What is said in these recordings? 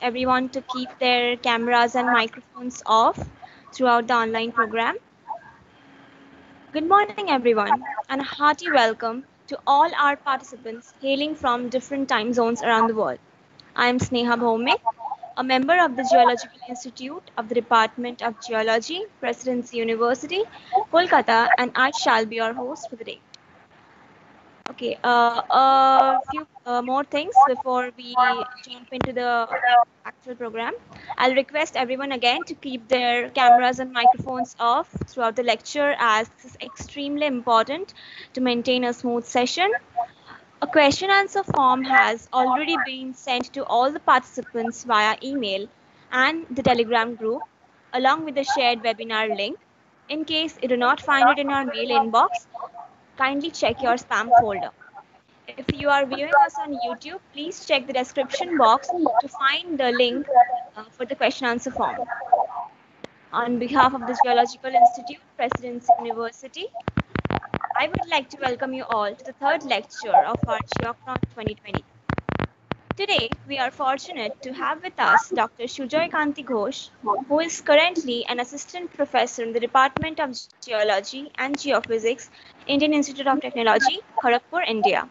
everyone to keep their cameras and microphones off throughout the online program. Good morning, everyone, and a hearty welcome to all our participants hailing from different time zones around the world. I am Sneha Bhaumik, a member of the Geological Institute of the Department of Geology, Presidency University, Kolkata, and I shall be your host for the day. Okay, uh, a few uh, more things before we jump into the actual program. I'll request everyone again to keep their cameras and microphones off throughout the lecture as this is extremely important to maintain a smooth session. A question answer form has already been sent to all the participants via email and the Telegram group along with the shared webinar link. In case you do not find it in your mail inbox, kindly check your spam folder. If you are viewing us on YouTube, please check the description box to find the link uh, for the question answer form. On behalf of the Geological Institute, Presidency University, I would like to welcome you all to the third lecture of our Geochron 2020. Today, we are fortunate to have with us Dr. Sujoy Kanti Ghosh, who is currently an assistant professor in the Department of Geology and Geophysics, Indian Institute of Technology, Kharagpur, India.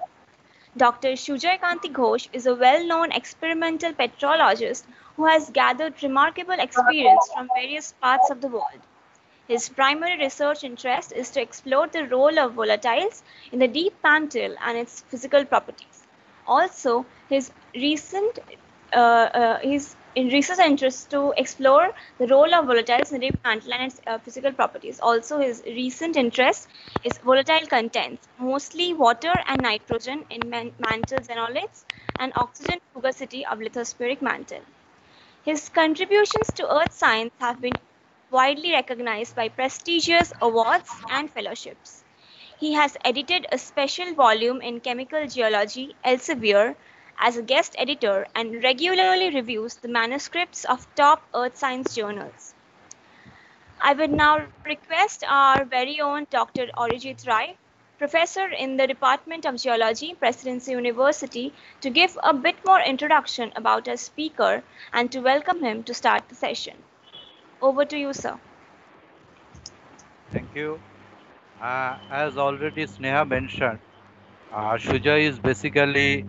Dr. Sujoy Kanti Ghosh is a well-known experimental petrologist who has gathered remarkable experience from various parts of the world. His primary research interest is to explore the role of volatiles in the deep mantle and its physical properties. Also, his recent uh, uh, his in research interest to explore the role of volatiles in mantle and its uh, physical properties. Also, his recent interest is volatile contents, mostly water and nitrogen in man- mantle xenoliths and oxygen fugacity of lithospheric mantle. His contributions to earth science have been widely recognized by prestigious awards and fellowships. He has edited a special volume in chemical geology, Elsevier, as a guest editor and regularly reviews the manuscripts of top earth science journals. I would now request our very own Dr. Arijit Rai, professor in the Department of Geology, Presidency University, to give a bit more introduction about our speaker and to welcome him to start the session. Over to you, sir. Thank you. Uh, as already Sneha mentioned, uh, Sujoy is basically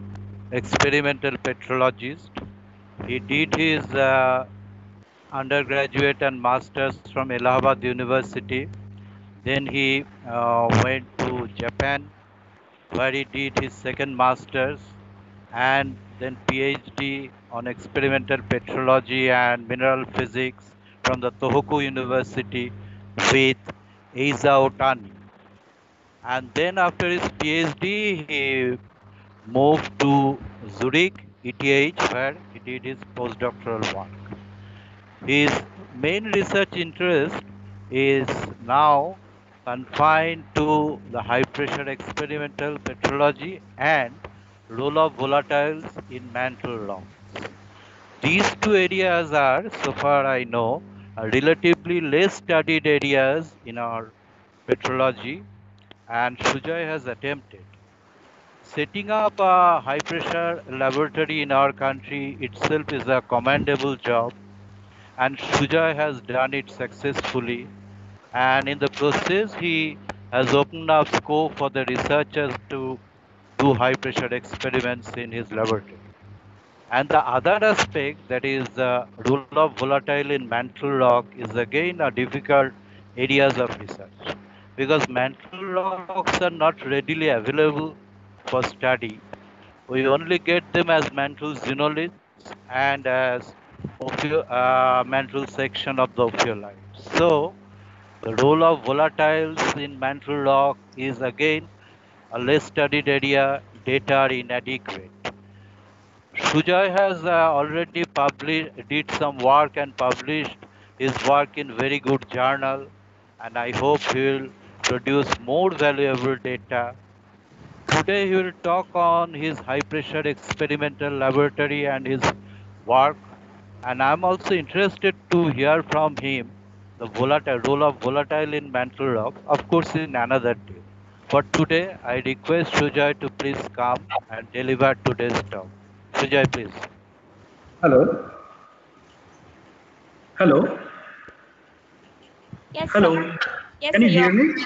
experimental petrologist. He did his uh, undergraduate and masters from Allahabad University. Then he uh, went to Japan, where he did his second masters and then PhD on experimental petrology and mineral physics from the Tohoku University with Eiji Ohtani. And then after his PhD, he moved to Zurich, ETH, where he did his postdoctoral work. His main research interest is now confined to the high pressure experimental petrology and role of volatiles in mantle rocks. These two areas are, so far I know, relatively less studied areas in our petrology and Sujoy has attempted. Setting up a high pressure laboratory in our country itself is a commendable job and Sujoy has done it successfully and in the process he has opened up scope for the researchers to do high pressure experiments in his laboratory. And the other aspect, that is the role of volatile in mantle rock, is again a difficult areas of research because mantle rocks are not readily available for study. We only get them as mantle xenoliths and as uh, mantle section of the ophiolites. So the role of volatiles in mantle rock is again a less studied area, data are inadequate. Sujoy has uh, already published, did some work and published his work in very good journal, and I hope he will produce more valuable data. Today he will talk on his high pressure experimental laboratory and his work, and I'm also interested to hear from him the volatile role of volatile in mantle rock, of course in another day. For today, I request Sujoy to please come and deliver today's talk. Sujoy, please. Hello. Hello. Yes, Hello. sir. Yes, Can sir. you hear You're, me?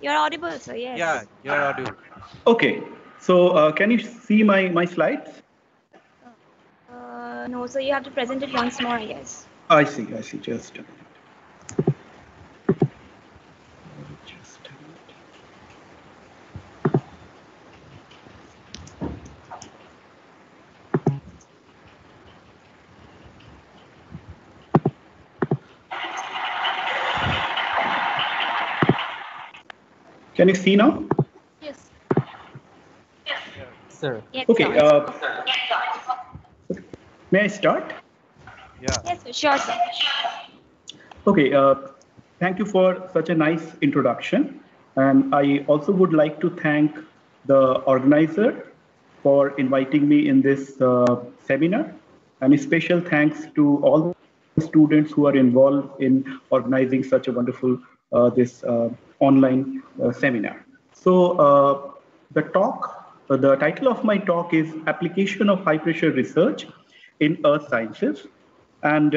You're audible, sir. Yes. Yeah, you're audible. Okay. So uh, can you see my, my slides? Uh, no, so you have to present it once more, I guess. I see. I see. Just Can you see now? Yes. Sir. Yes, Okay. sir. Uh, may I start? Yeah. yes, sir. Sure, sir. Okay, uh, thank you for such a nice introduction. And I also would like to thank the organizer for inviting me in this uh, seminar. And a special thanks to all the students who are involved in organizing such a wonderful uh, this uh, online uh, seminar. So uh, the talk, uh, the title of my talk is Application of High Pressure Research in Earth Sciences. And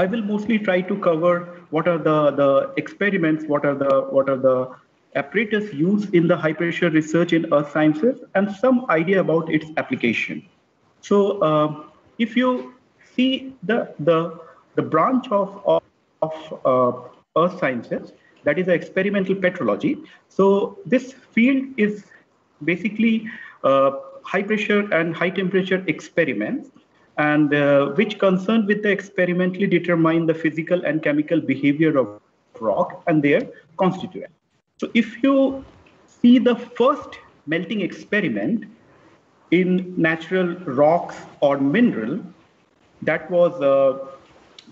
I will mostly try to cover what are the, the experiments, what are the what are the apparatus used in the high pressure research in earth sciences, and some idea about its application. So, uh, if you see the the the branch of of, of uh, earth sciences, that is experimental petrology. So, this field is basically uh, high pressure and high temperature experiments and uh, which concern with the experimentally determine the physical and chemical behavior of rock and their constituents. So if you see the first melting experiment in natural rocks or mineral that was uh,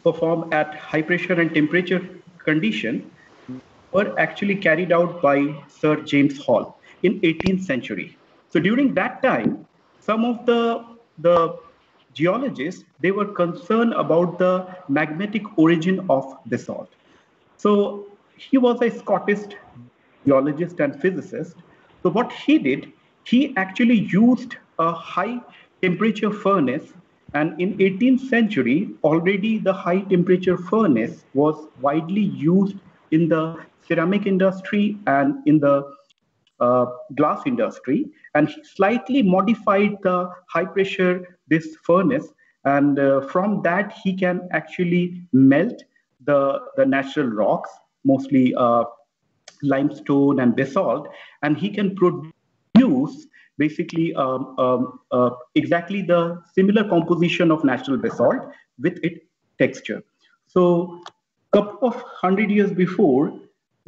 performed at high pressure and temperature condition were actually carried out by Sir James Hall in 18th century. So during that time, some of the the geologists they were concerned about the magmatic origin of basalt. So he was a Scottish geologist and physicist. So what he did, he actually used a high temperature furnace and in 18th century already the high temperature furnace was widely used in the ceramic industry and in the uh, glass industry and slightly modified the high pressure this furnace and uh, from that he can actually melt the the natural rocks mostly uh, limestone and basalt and he can produce basically um, um, uh, exactly the similar composition of natural basalt with its texture. So a couple of hundred years before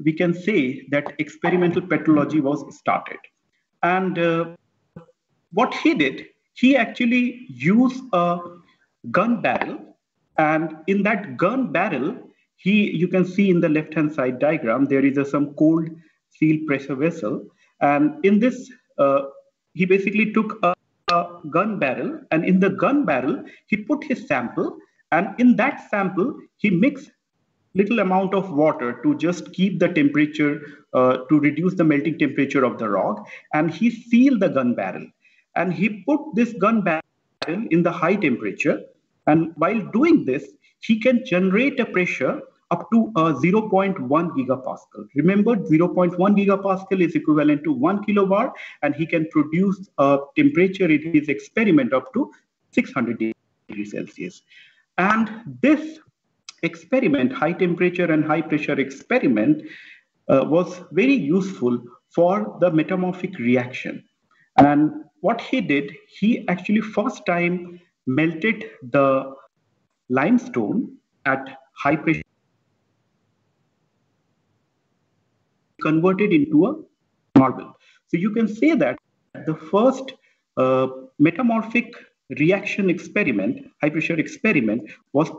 we can say that experimental petrology was started. And uh, what he did, he actually used a gun barrel. And in that gun barrel, he, you can see in the left-hand side diagram, there is a, some cold seal pressure vessel. And in this, uh, he basically took a, a gun barrel and in the gun barrel, he put his sample and in that sample, he mixed little amount of water to just keep the temperature uh, to reduce the melting temperature of the rock and he sealed the gun barrel. And he put this gun barrel in the high temperature. And while doing this he can generate a pressure up to uh, 0.1 gigapascal. Remember 0.1 gigapascal is equivalent to 1 kilobar. And he can produce a temperature in his experiment up to 600 degrees celsius. And this experiment, high temperature and high pressure experiment, uh, was very useful for the metamorphic reaction. And what he did, he actually first time melted the limestone at high pressure, converted into a marble. So you can say that the first uh, metamorphic reaction experiment, high pressure experiment, was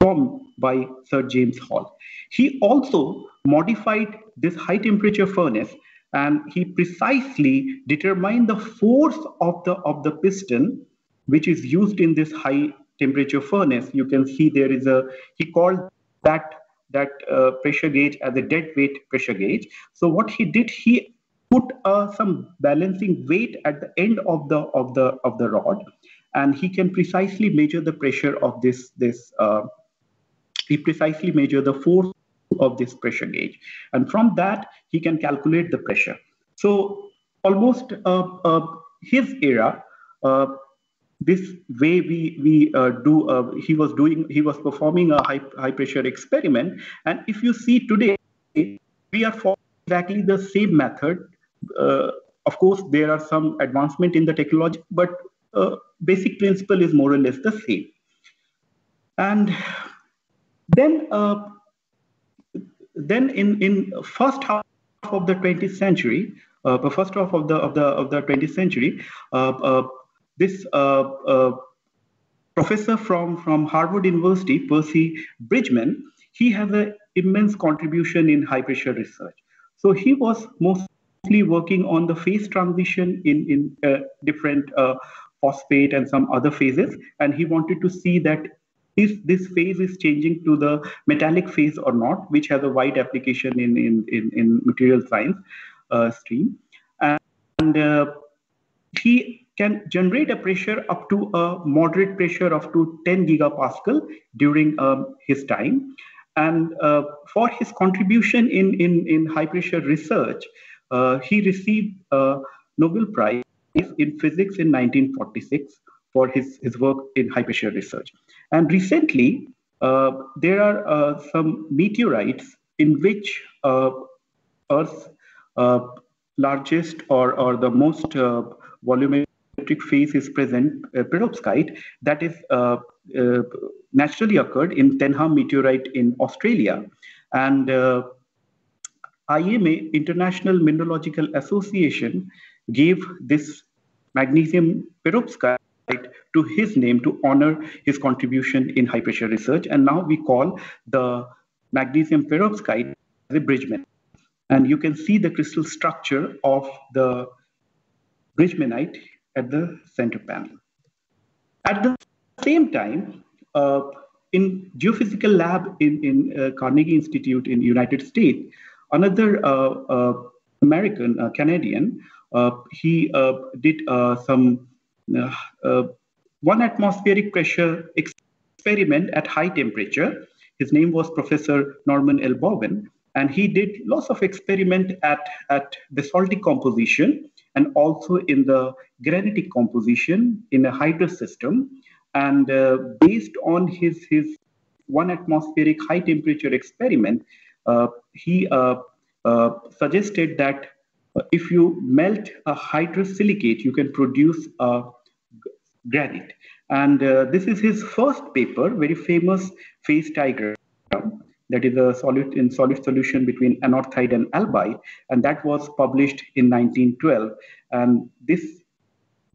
performed by Sir James Hall. He also modified this high temperature furnace and he precisely determined the force of the of the piston which is used in this high temperature furnace you can see there is a he called that that uh, pressure gauge as a dead weight pressure gauge so what he did he put uh, some balancing weight at the end of the of the of the rod, and he can precisely measure the pressure of this this. Uh, he precisely measure the force of this pressure gauge, and from that he can calculate the pressure. So almost uh, uh, his era. Uh, this way we we uh, do uh, he was doing he was performing a high high pressure experiment and if you see today we are following exactly the same method uh, of course there are some advancement in the technology but basic principle is more or less the same and then uh, then in in first half of the 20th century uh, the first half of the of the of the 20th century this uh, uh, professor from, from Harvard University, Percy Bridgman, he has an immense contribution in high pressure research. So he was mostly working on the phase transition in, in uh, different uh, phosphate and some other phases. And he wanted to see that if this phase is changing to the metallic phase or not, which has a wide application in, in, in, in material science uh, stream. And uh, he can generate a pressure up to a moderate pressure of to 10 gigapascal during um, his time. And uh, for his contribution in, in, in high pressure research, uh, he received a Nobel Prize in physics in 1946 for his, his work in high pressure research. And recently, uh, there are uh, some meteorites in which uh, Earth's uh, largest or, or the most volumetric phase is present, uh, perovskite, that is uh, uh, naturally occurred in Tenham meteorite in Australia. And uh, IMA, International Mineralogical Association, gave this magnesium perovskite to his name to honor his contribution in high pressure research. And now we call the magnesium perovskite the Bridgman. And you can see the crystal structure of the Bridgmanite at the center panel. At the same time, uh, in geophysical lab in, in uh, Carnegie Institute in United States, another uh, uh American, uh, Canadian, uh, he did some one atmospheric pressure experiment at high temperature. His name was Professor Norman L. Bowen, and he did lots of experiment at, at basaltic composition and also in the granitic composition in a hydrous system. And uh, based on his, his one atmospheric high temperature experiment, uh, he uh, uh suggested that if you melt a hydrous silicate, you can produce a granite. And uh, this is his first paper, very famous phase diagram that is a solid in solid solution between anorthite and albite, and that was published in 1912. And this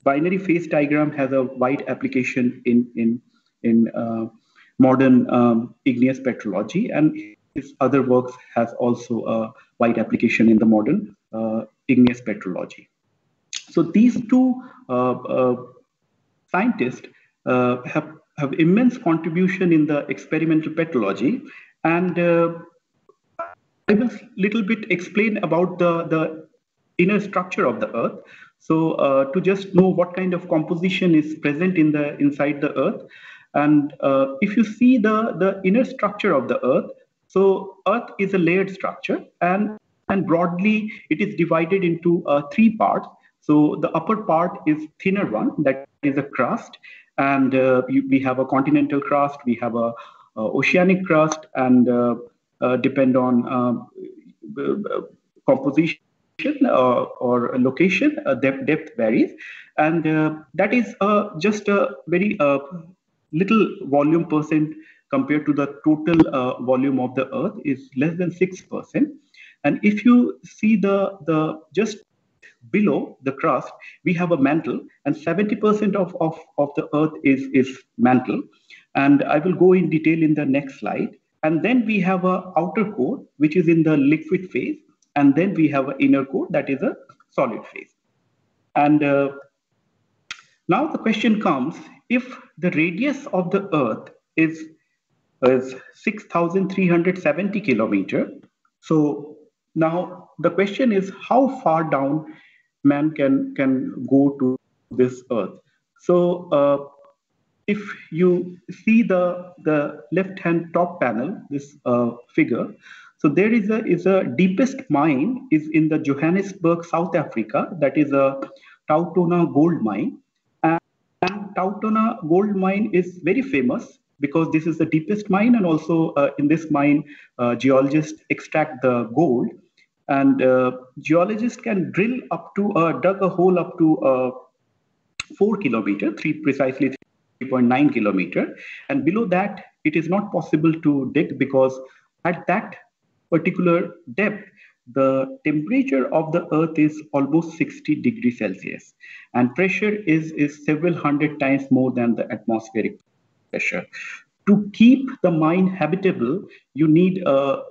binary phase diagram has a wide application in in in uh, modern um, igneous petrology, and his other works has also a wide application in the modern uh, igneous petrology. So these two uh, uh scientists uh, have have immense contribution in the experimental petrology and uh, I will little bit explain about the, the inner structure of the Earth. So uh, to just know what kind of composition is present in the inside the Earth. And uh, if you see the, the inner structure of the Earth, so Earth is a layered structure and, and broadly it is divided into uh, three parts. So the upper part is thinner one, that is a crust. And uh, you, we have a continental crust, we have a uh, oceanic crust and uh, uh, depend on composition or location, depth, depth varies. And that is just a very little volume percent compared to the total uh, volume of the earth is less than 6% and if you see the the just below the crust we have a mantle and 70% of, of, of the earth is is mantle and I will go in detail in the next slide. And then we have a outer core, which is in the liquid phase. And then we have an inner core that is a solid phase. And uh, now the question comes, if the radius of the Earth is, is 6,370 kilometer, so now the question is how far down man can can go to this earth. So uh, if you see the the left hand top panel, this uh, figure, so there is a is a deepest mine is in the Johannesburg, South Africa. That is a TauTona gold mine, and, and TauTona gold mine is very famous because this is the deepest mine, and also uh, in this mine, uh, geologists extract the gold, and uh, geologists can drill up to uh, dug a hole up to uh, four kilometer, three precisely 3.9 kilometer, and below that it is not possible to dig because at that particular depth, the temperature of the earth is almost 60 degrees Celsius, and pressure is, is several hundred times more than the atmospheric pressure. To keep the mine habitable, you need uh,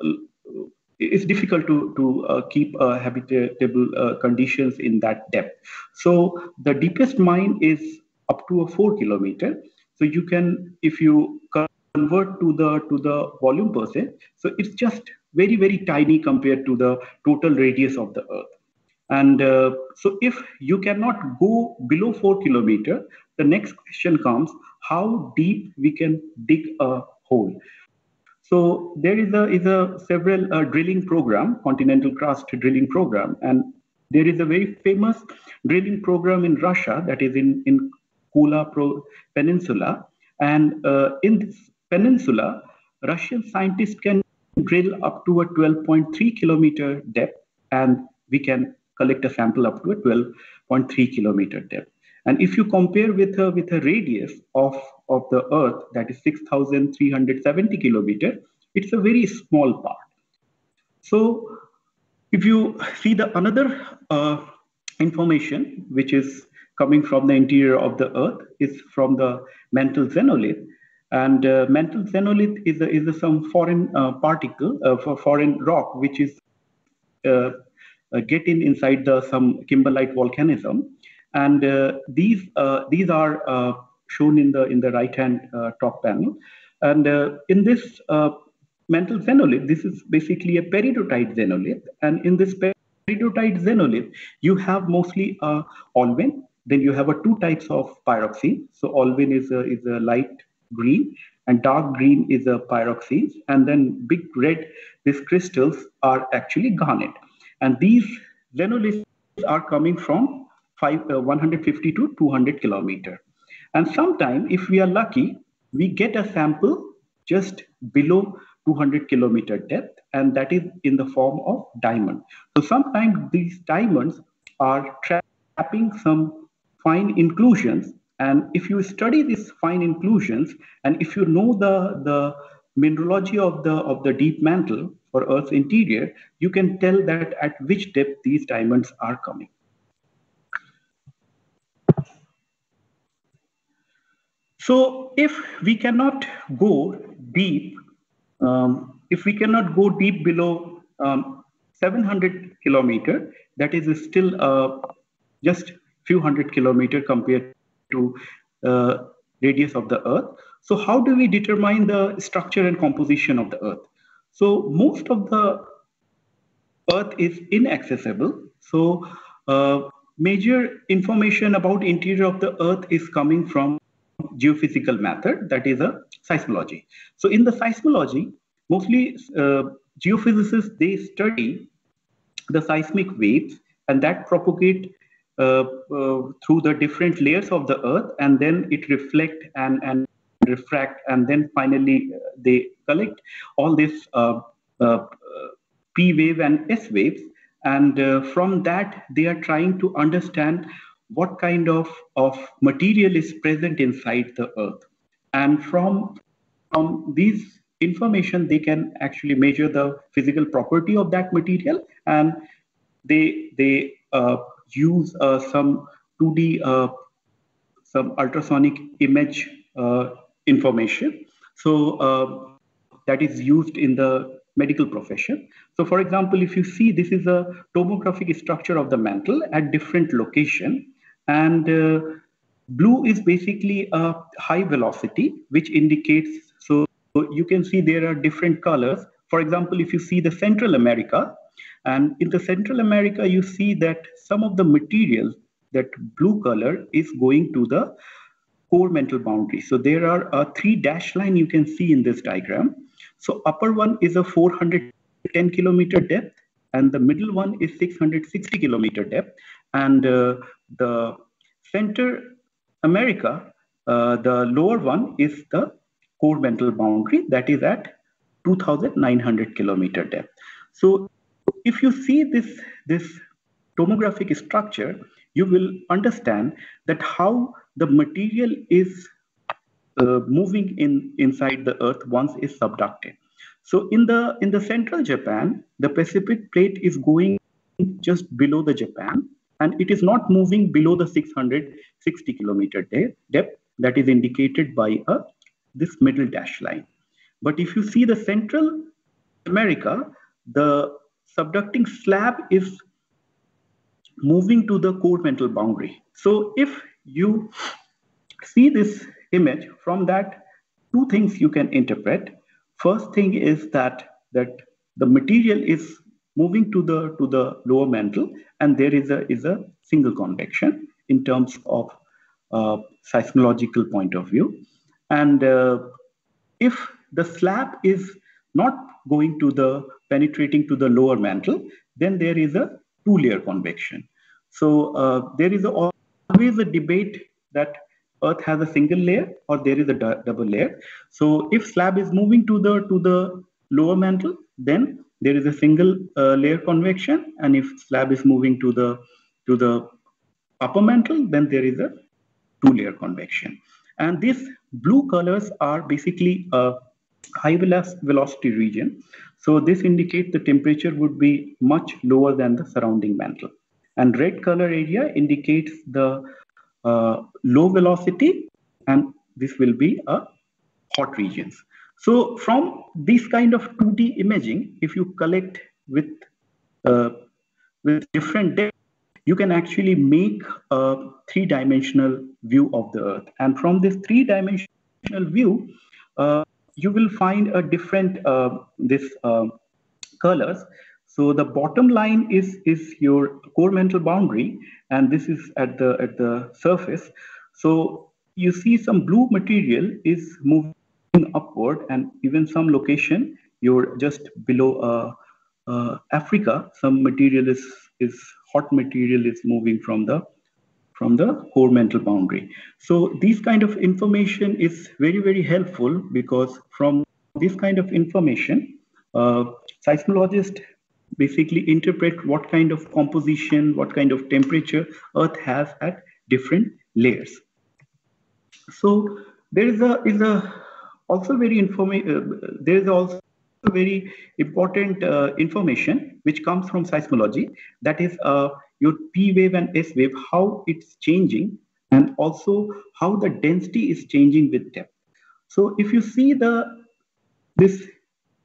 it's difficult to, to uh, keep uh, habitable uh, conditions in that depth. So the deepest mine is up to a four kilometer. So you can, if you convert to the to the volume per se, so it's just very very tiny compared to the total radius of the Earth. And uh, so if you cannot go below four kilometer, the next question comes: How deep we can dig a hole? So there is a is a several uh, drilling program, continental crust drilling program, and there is a very famous drilling program in Russia that is in in Kola Pro Peninsula, and uh, in this peninsula, Russian scientists can drill up to a 12.3 kilometer depth, and we can collect a sample up to a 12.3 kilometer depth. And if you compare with a, with a radius of, of the Earth, that is 6,370 kilometer, it's a very small part. So if you see the another uh, information, which is coming from the interior of the Earth, is from the mantle xenolith. And uh, mantle xenolith is, a, is a, some foreign uh, particle, uh, for foreign rock, which is uh, uh, getting inside the some kimberlite volcanism and these these are shown in the in the right hand uh, top panel. And uh, in this uh, mantle xenolith, this is basically a peridotite xenolith. And in this peridotite xenolith, you have mostly uh, olivine. Then you have a two types of pyroxene. So olivine is a, is a light green and dark green is a pyroxene. And then big red, these crystals are actually garnet. And these xenoliths are coming from five, uh, 150 to 200 kilometer. And sometime, if we are lucky, we get a sample just below 200 kilometer depth, and that is in the form of diamond. So sometimes these diamonds are trapping some fine inclusions. And if you study these fine inclusions, and if you know the, the mineralogy of the, of the deep mantle for Earth's interior, you can tell that at which depth these diamonds are coming. So if we cannot go deep, um, if we cannot go deep below um, 700 kilometer, that is still uh, just few hundred kilometer compared to uh, radius of the Earth. So how do we determine the structure and composition of the Earth? So most of the Earth is inaccessible. So uh, major information about interior of the Earth is coming from geophysical method, that is a seismology. So in the seismology, mostly uh, geophysicists, they study the seismic waves and that propagate uh, uh, through the different layers of the earth and then it reflect and, and refract and then finally uh, they collect all this uh, uh, P wave and S waves and from that they are trying to understand what kind of, of material is present inside the earth. And from, from these information, they can actually measure the physical property of that material and they, they uh, use uh, some 2D, uh, some ultrasonic image uh, information. So uh, that is used in the medical profession. So for example, if you see this is a tomographic structure of the mantle at different location, and uh, blue is basically a high velocity, which indicates, so you can see there are different colors. For example, if you see the Central America, And in the Central America, you see that some of the material, that blue color, is going to the core mantle boundary. So there are a three dash line you can see in this diagram. So upper one is a 410 kilometer depth, and the middle one is 660 kilometer depth. And uh, the center America, uh, the lower one is the core mantle boundary that is at 2,900 kilometer depth. So if you see this, this tomographic structure, you will understand that how the material is uh, moving in inside the earth once is subducted. So in the in the central Japan, the Pacific plate is going just below the Japan, and it is not moving below the 660 kilometer depth that is indicated by a this middle dash line. But if you see the Central America, the subducting slab is moving to the core mantle boundary. So if you see this image from that, two things you can interpret. First thing is that that the material is moving to the to the lower mantle, and there is a is a single convection in terms of uh, seismological point of view. And uh, if the slab is not going to the penetrating to the lower mantle, then there is a two-layer convection. So uh, there is a, always a debate that Earth has a single layer or there is a double layer. So if slab is moving to the to the lower mantle, then there is a single uh, layer convection, and if slab is moving to the to the upper mantle, then there is a two-layer convection. And these blue colors are basically a high velocity region. So this indicates the temperature would be much lower than the surrounding mantle. And red color area indicates the uh, low velocity, and this will be a hot regions. So from this kind of 2D imaging, if you collect with uh, with different depth, you can actually make a three-dimensional view of the Earth. And from this three-dimensional view, uh, you will find a different uh, this uh, colors. So the bottom line is is your core mantle boundary, and this is at the at the surface. So you see some blue material is moving upward, and even some location you're just below uh, uh, Africa. Some material is is hot material is moving from the from the core mantle boundary. So these kind of information is very, very helpful because from this kind of information, uh, seismologists basically interpret what kind of composition, what kind of temperature Earth has at different layers. So there is a is a also very information. Uh, there is also very important uh, information which comes from seismology. That is uh, your P wave and S wave, how it's changing, and also how the density is changing with depth. So if you see the this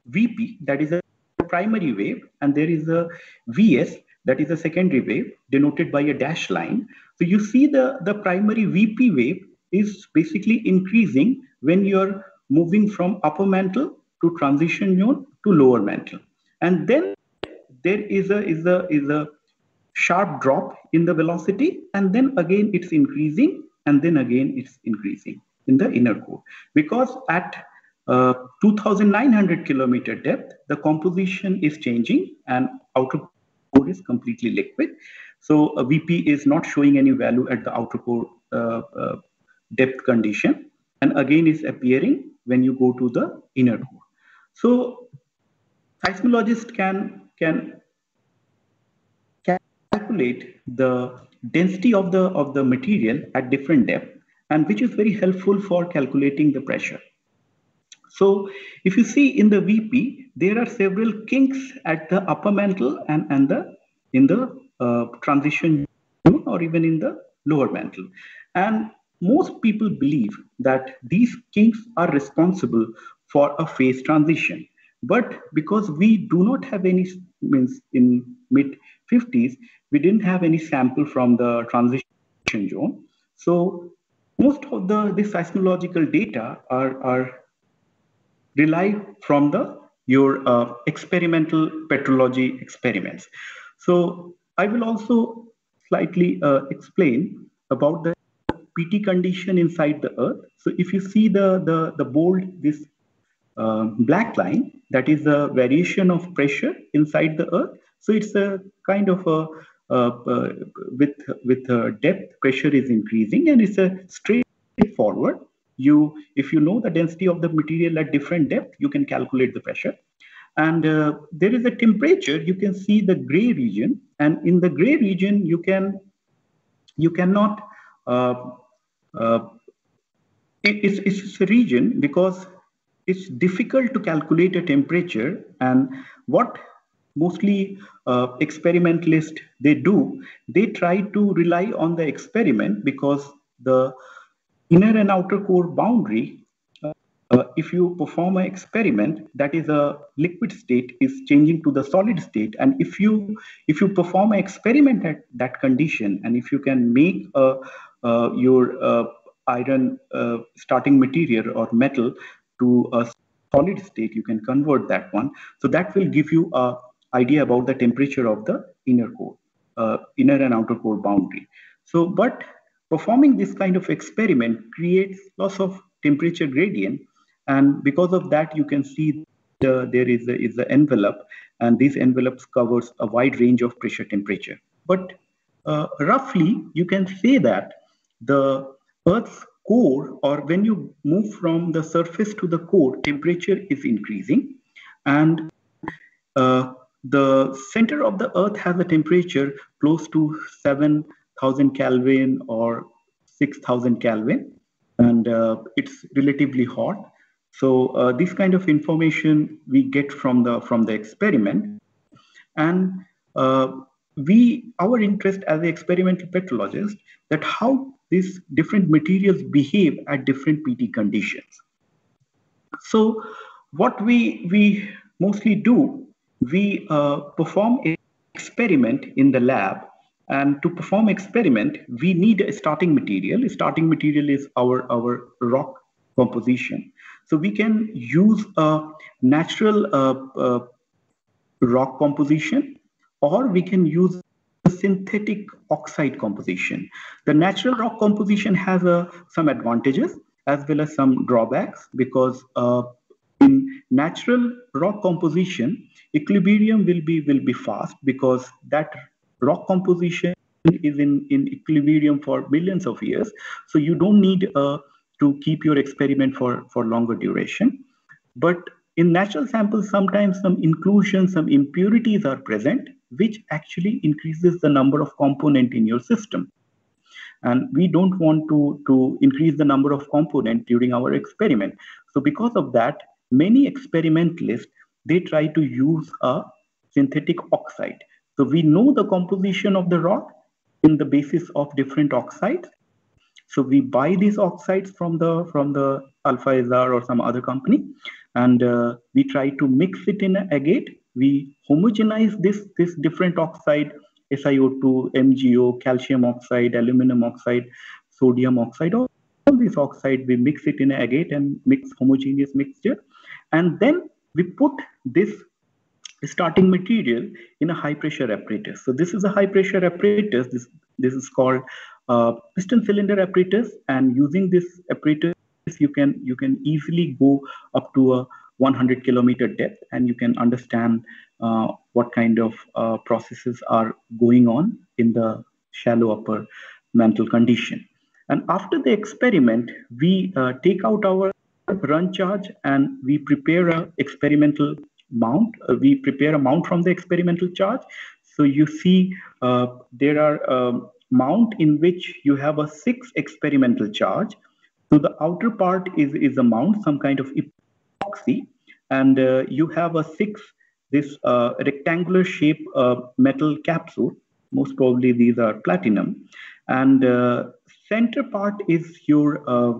VP, that is a primary wave, and there is a VS, that is a secondary wave, denoted by a dash line. So you see the, the primary VP wave is basically increasing when you're moving from upper mantle to transition zone to lower mantle. And then there is a is a is a sharp drop in the velocity, and then again it's increasing, and then again it's increasing in the inner core. Because at uh, 2,900 kilometer depth, the composition is changing, and outer core is completely liquid. So a VP is not showing any value at the outer core uh, uh, depth condition, and again is appearing when you go to the inner core. So seismologists can can calculate the density of the of the material at different depth and which is very helpful for calculating the pressure. So if you see in the VP, there are several kinks at the upper mantle and, and the in the uh, transition or even in the lower mantle. And most people believe that these kinks are responsible for a phase transition. But because we do not have any means in mid 50s, we didn't have any sample from the transition zone. So most of the this seismological data are, are derived from the your uh, experimental petrology experiments. So I will also slightly uh, explain about the PT condition inside the earth. So if you see the, the, the bold, this uh, black line, that is the variation of pressure inside the earth. So it's a kind of a, uh, uh, with, with depth, pressure is increasing and it's a straightforward. You, if you know the density of the material at different depth, you can calculate the pressure. And uh, there is a temperature, you can see the gray region. And in the gray region, you can you cannot uh, uh, it, it's, it's a region because it's difficult to calculate a temperature and what mostly uh, experimentalists they do they try to rely on the experiment because the inner and outer core boundary uh, if you perform an experiment that is a liquid state is changing to the solid state. And if you if you perform an experiment at that condition and if you can make a, uh, your uh, iron uh, starting material or metal to a solid state. You can convert that one. So that will give you a idea about the temperature of the inner core uh, inner and outer core boundary. So but performing this kind of experiment creates lots of temperature gradient. And because of that, you can see the, there is is an envelope, and these envelopes covers a wide range of pressure temperature. But uh, roughly, you can say that the Earth's core, or when you move from the surface to the core, temperature is increasing, and uh, the center of the Earth has a temperature close to 7,000 Kelvin or 6,000 Kelvin, and uh, it's relatively hot. So uh, this kind of information we get from the from the experiment, and uh, we our interest as the experimental petrologist that how these different materials behave at different PT conditions. So what we we mostly do, we uh, perform experiment in the lab and to perform experiment, we need a starting material. A starting material is our, our rock composition. So we can use a natural uh, uh, rock composition or we can use a synthetic oxide composition. The natural rock composition has uh, some advantages as well as some drawbacks because uh, in natural rock composition, equilibrium will be will be fast because that rock composition is in, in equilibrium for millions of years. So you don't need a to keep your experiment for, for longer duration. But in natural samples, sometimes some inclusions, some impurities are present, which actually increases the number of component in your system. And we don't want to, to increase the number of component during our experiment. So because of that, many experimentalists, they try to use a synthetic oxide. So we know the composition of the rock in the basis of different oxides so we buy these oxides from the from the Alfa Aesar or some other company, and uh, we try to mix it in an agate. We homogenize this this different oxide, SiO2, MgO, calcium oxide, aluminum oxide, sodium oxide, all, all these oxide. We mix it in an agate and mix homogeneous mixture, and then we put this starting material in a high pressure apparatus. So this is a high pressure apparatus. This this is called uh, piston cylinder apparatus and using this apparatus you can you can easily go up to a 100 kilometer depth and you can understand uh, what kind of uh, processes are going on in the shallow upper mantle condition. And after the experiment we uh, take out our run charge and we prepare a experimental mount. Uh, we prepare a mount from the experimental charge. So you see uh, there are um, mount in which you have a six experimental charge. So the outer part is, is a mount, some kind of epoxy, and uh, you have a six, this uh, rectangular shape uh, metal capsule. Most probably these are platinum. And uh, center part is your uh,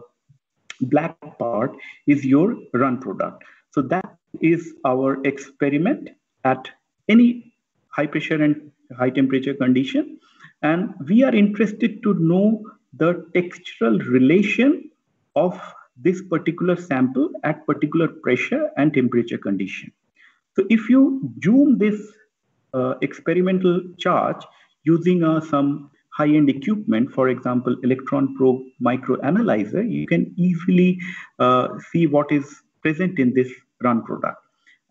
black part is your run product. So that is our experiment at any high pressure and high temperature condition. And we are interested to know the textural relation of this particular sample at particular pressure and temperature condition. So if you zoom this uh, experimental charge using uh, some high-end equipment, for example, electron probe microanalyzer, you can easily uh, see what is present in this run product.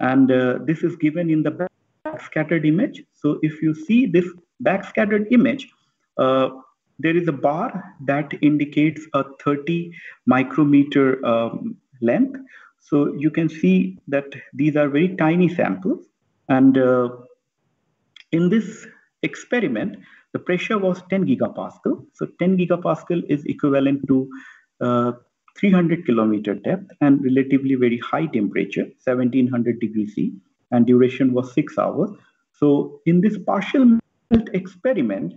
And uh, this is given in the backscattered image. So if you see this backscattered image, uh, there is a bar that indicates a 30 micrometer um, length. So you can see that these are very tiny samples. And uh, in this experiment, the pressure was 10 gigapascal. So 10 gigapascal is equivalent to uh, 300 kilometer depth and relatively very high temperature, 1700 degrees C, and duration was six hours. So in this partial melt experiment,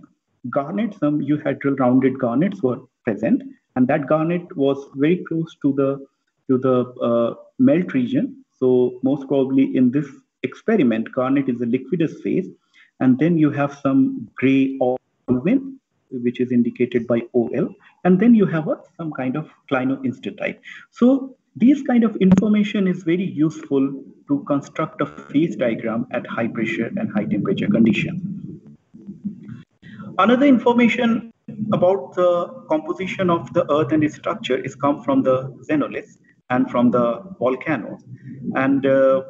garnet, some euhedral rounded garnets were present, and that garnet was very close to the to the uh, melt region. So most probably in this experiment, garnet is a liquidus phase, and then you have some gray olivine, which is indicated by OL, and then you have a, some kind of clinoenstatite. So these kind of information is very useful to construct a phase diagram at high pressure and high temperature conditions. Another information about the composition of the earth and its structure is come from the xenoliths and from the volcanoes. And uh,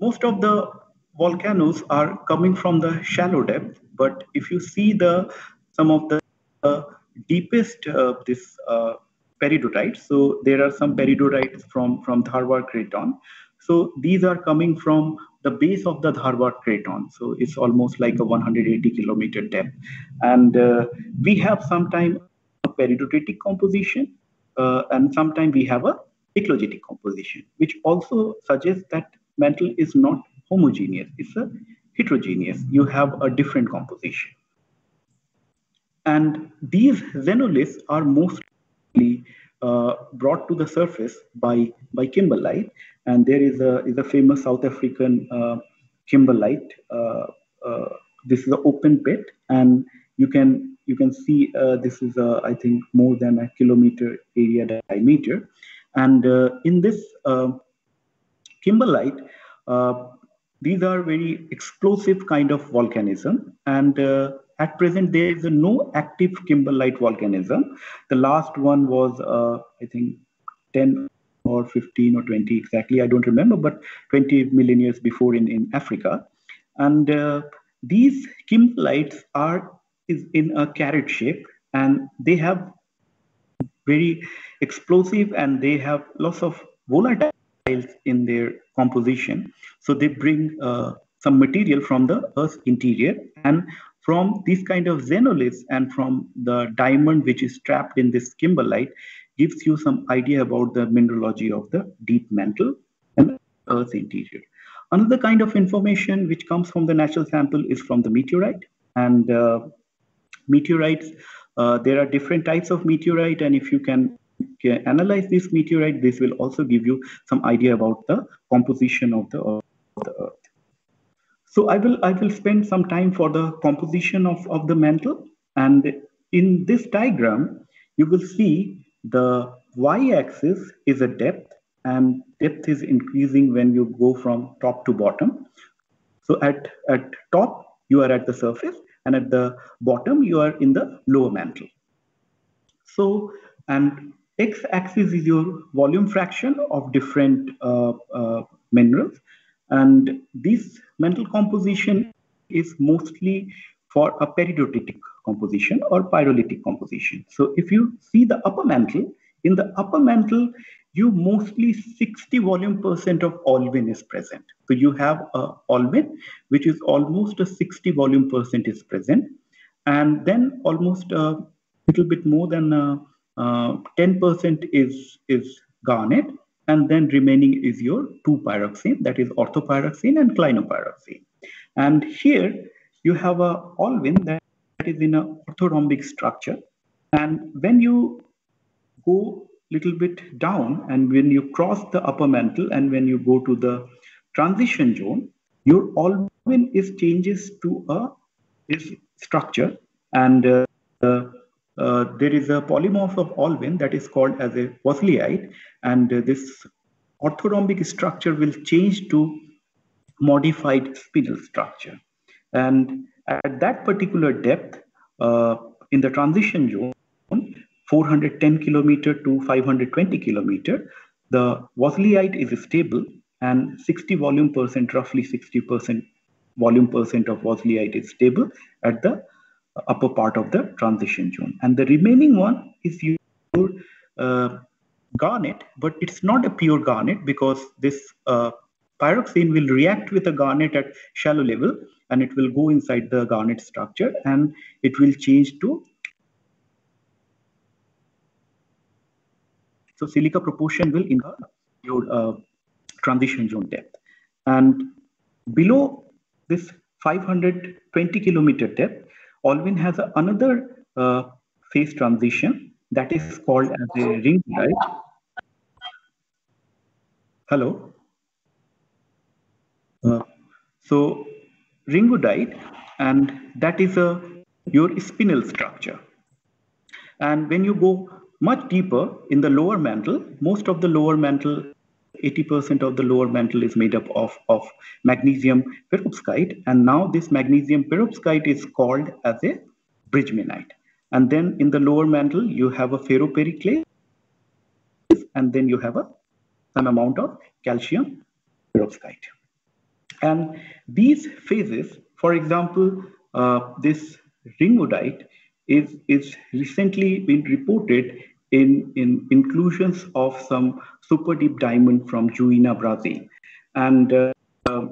most of the volcanoes are coming from the shallow depth, but if you see the some of the uh, deepest uh, this uh, peridotite. So there are some peridotites from, from Dharwar Craton. So these are coming from the base of the Dharwar Craton. So it's almost like a 180 kilometer depth. And uh, we have sometimes a peridotitic composition uh, and sometimes we have a eclogitic composition, which also suggests that mantle is not homogeneous. It's a heterogeneous. You have a different composition. And these xenoliths are mostly uh, brought to the surface by by kimberlite, and there is a is a famous South African uh, kimberlite. Uh, uh, this is an open pit, and you can you can see this is a, I think more than a kilometer area diameter, and in this kimberlite, these are very explosive kind of volcanism, and at present, there is no active kimberlite volcanism. The last one was, uh, I think, 10 or 15 or 20 exactly, I don't remember, but 20 million years before in, in Africa. And uh, these kimberlites are is in a carrot shape and they have very explosive and they have lots of volatiles in their composition. So they bring uh, some material from the Earth's interior and from these kind of xenoliths and from the diamond which is trapped in this kimberlite gives you some idea about the mineralogy of the deep mantle and Earth's interior. Another kind of information which comes from the natural sample is from the meteorite. And uh, meteorites, uh, there are different types of meteorite, and if you can, can analyze this meteorite, this will also give you some idea about the composition of the, of the Earth. So I will I will spend some time for the composition of, of the mantle. And in this diagram, you will see the y-axis is a depth and depth is increasing when you go from top to bottom. So at, at top, you are at the surface and at the bottom, you are in the lower mantle. So, and x-axis is your volume fraction of different uh, uh, minerals. And this mantle composition is mostly for a peridotitic composition or pyrolitic composition. So if you see the upper mantle, in the upper mantle, you mostly 60 volume percent of olivine is present. So you have a olivine, which is almost a 60 volume percent is present. And then almost a little bit more than 10% uh, is, is garnet and then remaining is your 2-pyroxene, that is orthopyroxene and clinopyroxene. And here you have a olivine that is in an orthorhombic structure. And when you go little bit down and when you cross the upper mantle and when you go to the transition zone, your olivine is changes to a is structure and uh, uh, uh, there is a polymorph of olivine that is called as a wadsleyite and uh, this orthorhombic structure will change to modified spinel structure. And at that particular depth, uh, in the transition zone, 410 kilometer to 520 kilometer, the Wadsleyite is stable and 60 volume percent, roughly 60% volume percent of Wadsleyite is stable at the upper part of the transition zone. And the remaining one is your uh, garnet, but it's not a pure garnet because this uh, pyroxene will react with the garnet at shallow level and it will go inside the garnet structure and it will change to so silica proportion will in your uh, transition zone depth and below this 520 kilometer depth olivine has another uh, phase transition that is called as a ring right hello uh, so ringwoodite, and that is a your spinel structure. And when you go much deeper in the lower mantle, most of the lower mantle, 80% of the lower mantle is made up of, of magnesium perovskite. And now this magnesium perovskite is called as a bridgmanite. And then in the lower mantle, you have a ferropericlase, and then you have a some amount of calcium perovskite. And these phases, for example, uh, this ringwoodite is, is recently been reported in, in inclusions of some super deep diamond from Juína, Brazil. And uh, uh,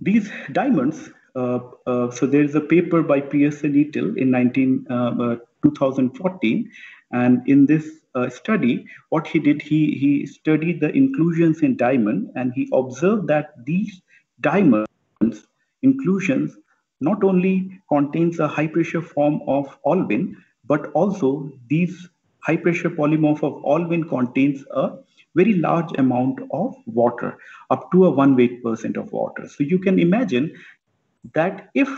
these diamonds, uh, uh, so there's a paper by Pearson et al. in 19, uh, 2014. And in this study, what he did, he, he studied the inclusions in diamond and he observed that these diamonds inclusions not only contains a high pressure form of olivine, but also these high pressure polymorph of olivine contains a very large amount of water, up to a one weight percent of water. So you can imagine that if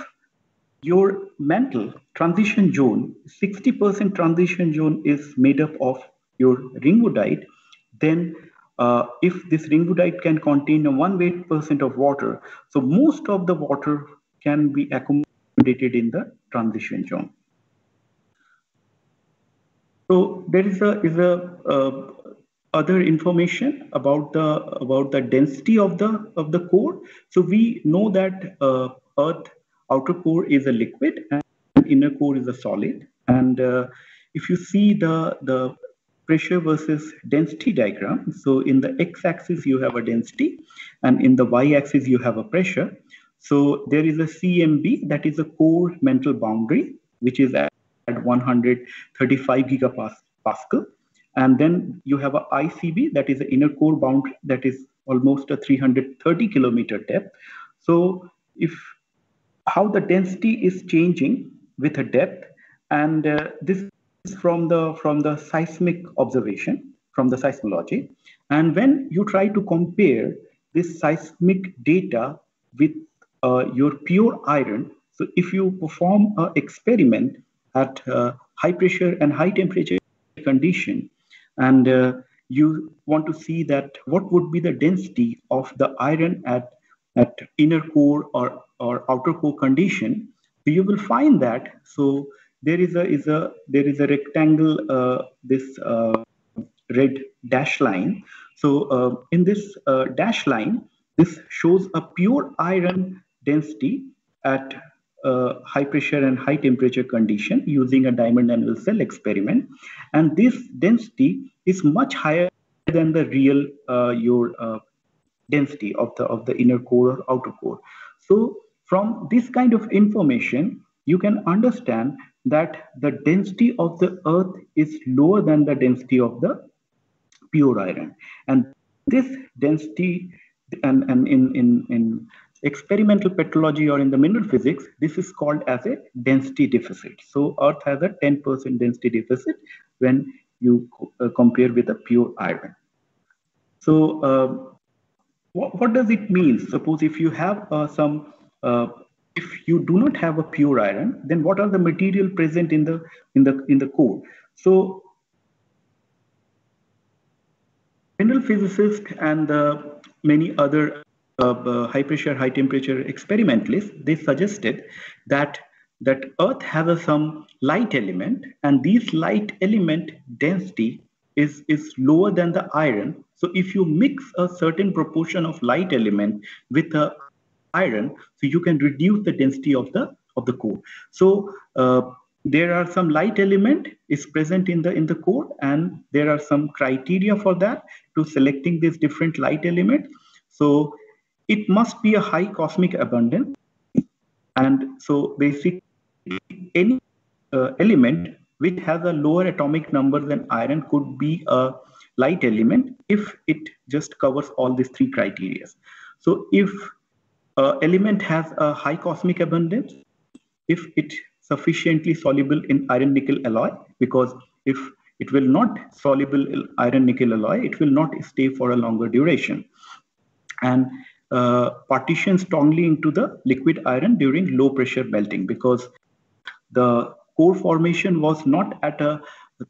your mantle transition zone, 60% transition zone is made up of your ringwoodite, then uh, if this ringwoodite can contain a one weight percent of water, so most of the water can be accommodated in the transition zone. So there is a is a uh, other information about the about the density of the of the core. So we know that uh, Earth outer core is a liquid and inner core is a solid. And uh, if you see the the pressure versus density diagram. So in the x-axis, you have a density, and in the y-axis, you have a pressure. So there is a CMB, that is a core mantle boundary, which is at, at 135 gigapascal. And then you have a ICB, that is the inner core boundary, that is almost a 330 kilometer depth. So if how the density is changing with a depth, and uh, this is from the from the seismic observation from the seismology and when you try to compare this seismic data with uh, your pure iron so if you perform an experiment at uh, high pressure and high temperature condition. And uh, you want to see that what would be the density of the iron at at inner core or or outer core condition. So you will find that. So there is a is a there is a rectangle uh, this uh, red dash line. So uh, in this uh, dash line this shows a pure iron density at uh, high pressure and high temperature condition using a diamond anvil cell experiment and this density is much higher than the real uh, your density of the of the inner core or outer core so from this kind of information you can understand that the density of the earth is lower than the density of the pure iron. And this density, and, and in, in, in experimental petrology or in the mineral physics, this is called as a density deficit. So earth has a 10% density deficit when you uh, compare with a pure iron. So uh, what, what does it mean? Suppose if you have uh, some uh, if you do not have a pure iron, then what are the material present in the in the in the core? So mineral physicists and the many other uh, high pressure, high temperature experimentalists, they suggested that that Earth has a, some light element, and this light element density is, is lower than the iron. So if you mix a certain proportion of light element with a iron, so you can reduce the density of the of the core. So uh, there are some light element is present in the in the core, and there are some criteria for that to selecting this different light element. So it must be a high cosmic abundance, and so basically any uh, element which has a lower atomic number than iron could be a light element if it just covers all these three criteria. So if uh, element has a high cosmic abundance, if it sufficiently soluble in iron nickel alloy, because if it will not soluble iron nickel alloy, it will not stay for a longer duration. And uh, partition strongly into the liquid iron during low pressure melting because the core formation was not at a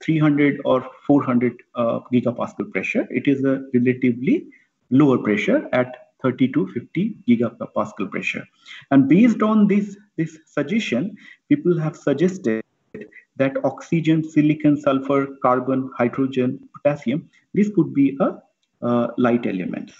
300 or 400 uh, gigapascal pressure. It is a relatively lower pressure at 30 to 50 gigapascal pressure. And based on this, this suggestion, people have suggested that oxygen, silicon, sulfur, carbon, hydrogen, potassium, this could be a uh, light elements.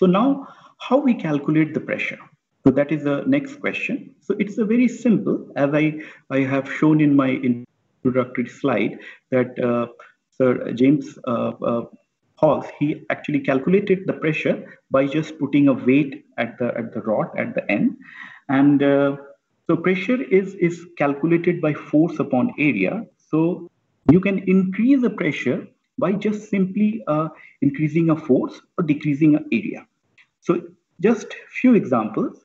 So now, how we calculate the pressure? So that is the next question. So it's a very simple, as I, I have shown in my introductory slide, that uh, Sir James uh, uh, he actually calculated the pressure by just putting a weight at the at the rod at the end. And uh, so pressure is, is calculated by force upon area. So you can increase the pressure by just simply uh, increasing a force or decreasing an area. So just a few examples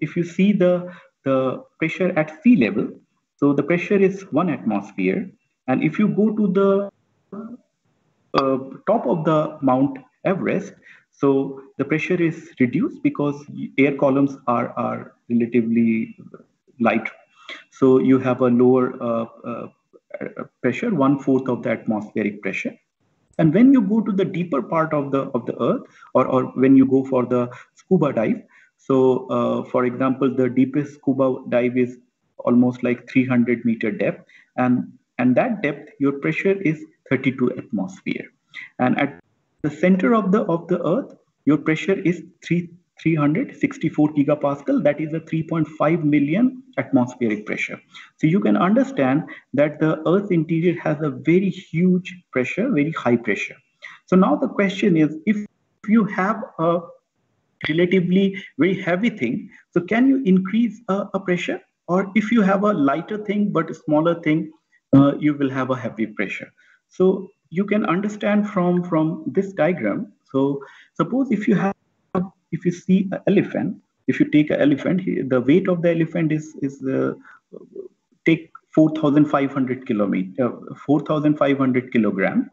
if you see the, the pressure at sea level, so the pressure is one atmosphere. And if you go to the uh, top of the Mount Everest, so the pressure is reduced because air columns are, are relatively light. So you have a lower uh, uh, pressure, one fourth of the atmospheric pressure. And when you go to the deeper part of the of the Earth, or, or when you go for the scuba dive, so, uh, for example, the deepest scuba dive is almost like 300 meter depth, and and that depth, your pressure is 32 atmosphere, and at the center of the of the Earth, your pressure is three 364 gigapascal. That is a 3.5 million atmospheric pressure. So you can understand that the Earth's interior has a very huge pressure, very high pressure. So now the question is, if you have a relatively very heavy thing. So can you increase a pressure? Or if you have a lighter thing but a smaller thing, uh, you will have a heavy pressure. So you can understand from, from this diagram. So suppose if you have, if you see an elephant, if you take an elephant, the weight of the elephant is, is uh, take 4,500 kilometer, 4,500 kilogram.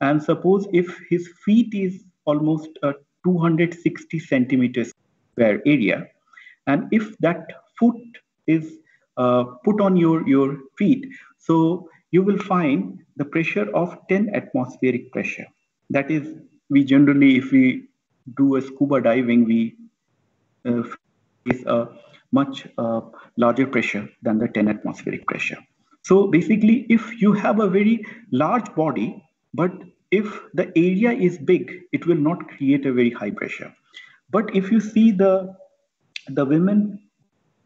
And suppose if his feet is almost uh, 260 centimeters square area. And if that foot is uh, put on your, your feet, so you will find the pressure of 10 atmospheric pressure. That is, we generally, if we do a scuba diving, we uh, face a much uh, larger pressure than the 10 atmospheric pressure. So basically, if you have a very large body, but if the area is big, it will not create a very high pressure. But if you see the the women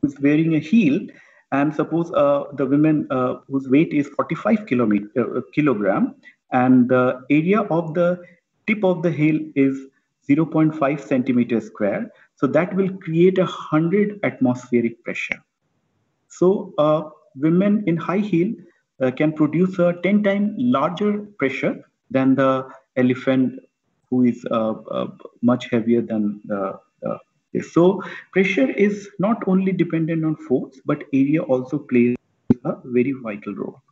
who's wearing a heel, and suppose uh, the women uh, whose weight is 45 kilometer, uh, kilogram, and the area of the tip of the heel is 0.5 centimeter square, so that will create a 100 atmospheric pressure. So uh, women in high heel uh, can produce a 10 times larger pressure than the elephant who is uh, uh, much heavier than the, so pressure is not only dependent on force but area also plays a very vital role.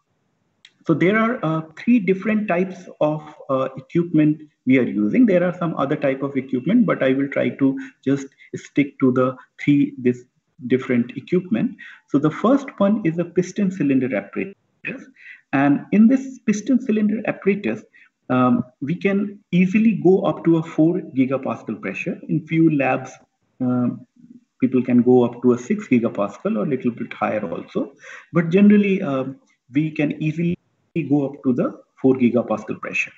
So there are uh, three different types of uh, equipment we are using. There are some other type of equipment, but I will try to just stick to the three this different equipment. So the first one is a piston cylinder apparatus. And in this piston cylinder apparatus, um, we can easily go up to a 4 gigapascal pressure. In few labs, um, people can go up to a 6 gigapascal or a little bit higher also. But generally, um, we can easily go up to the 4 gigapascal pressure.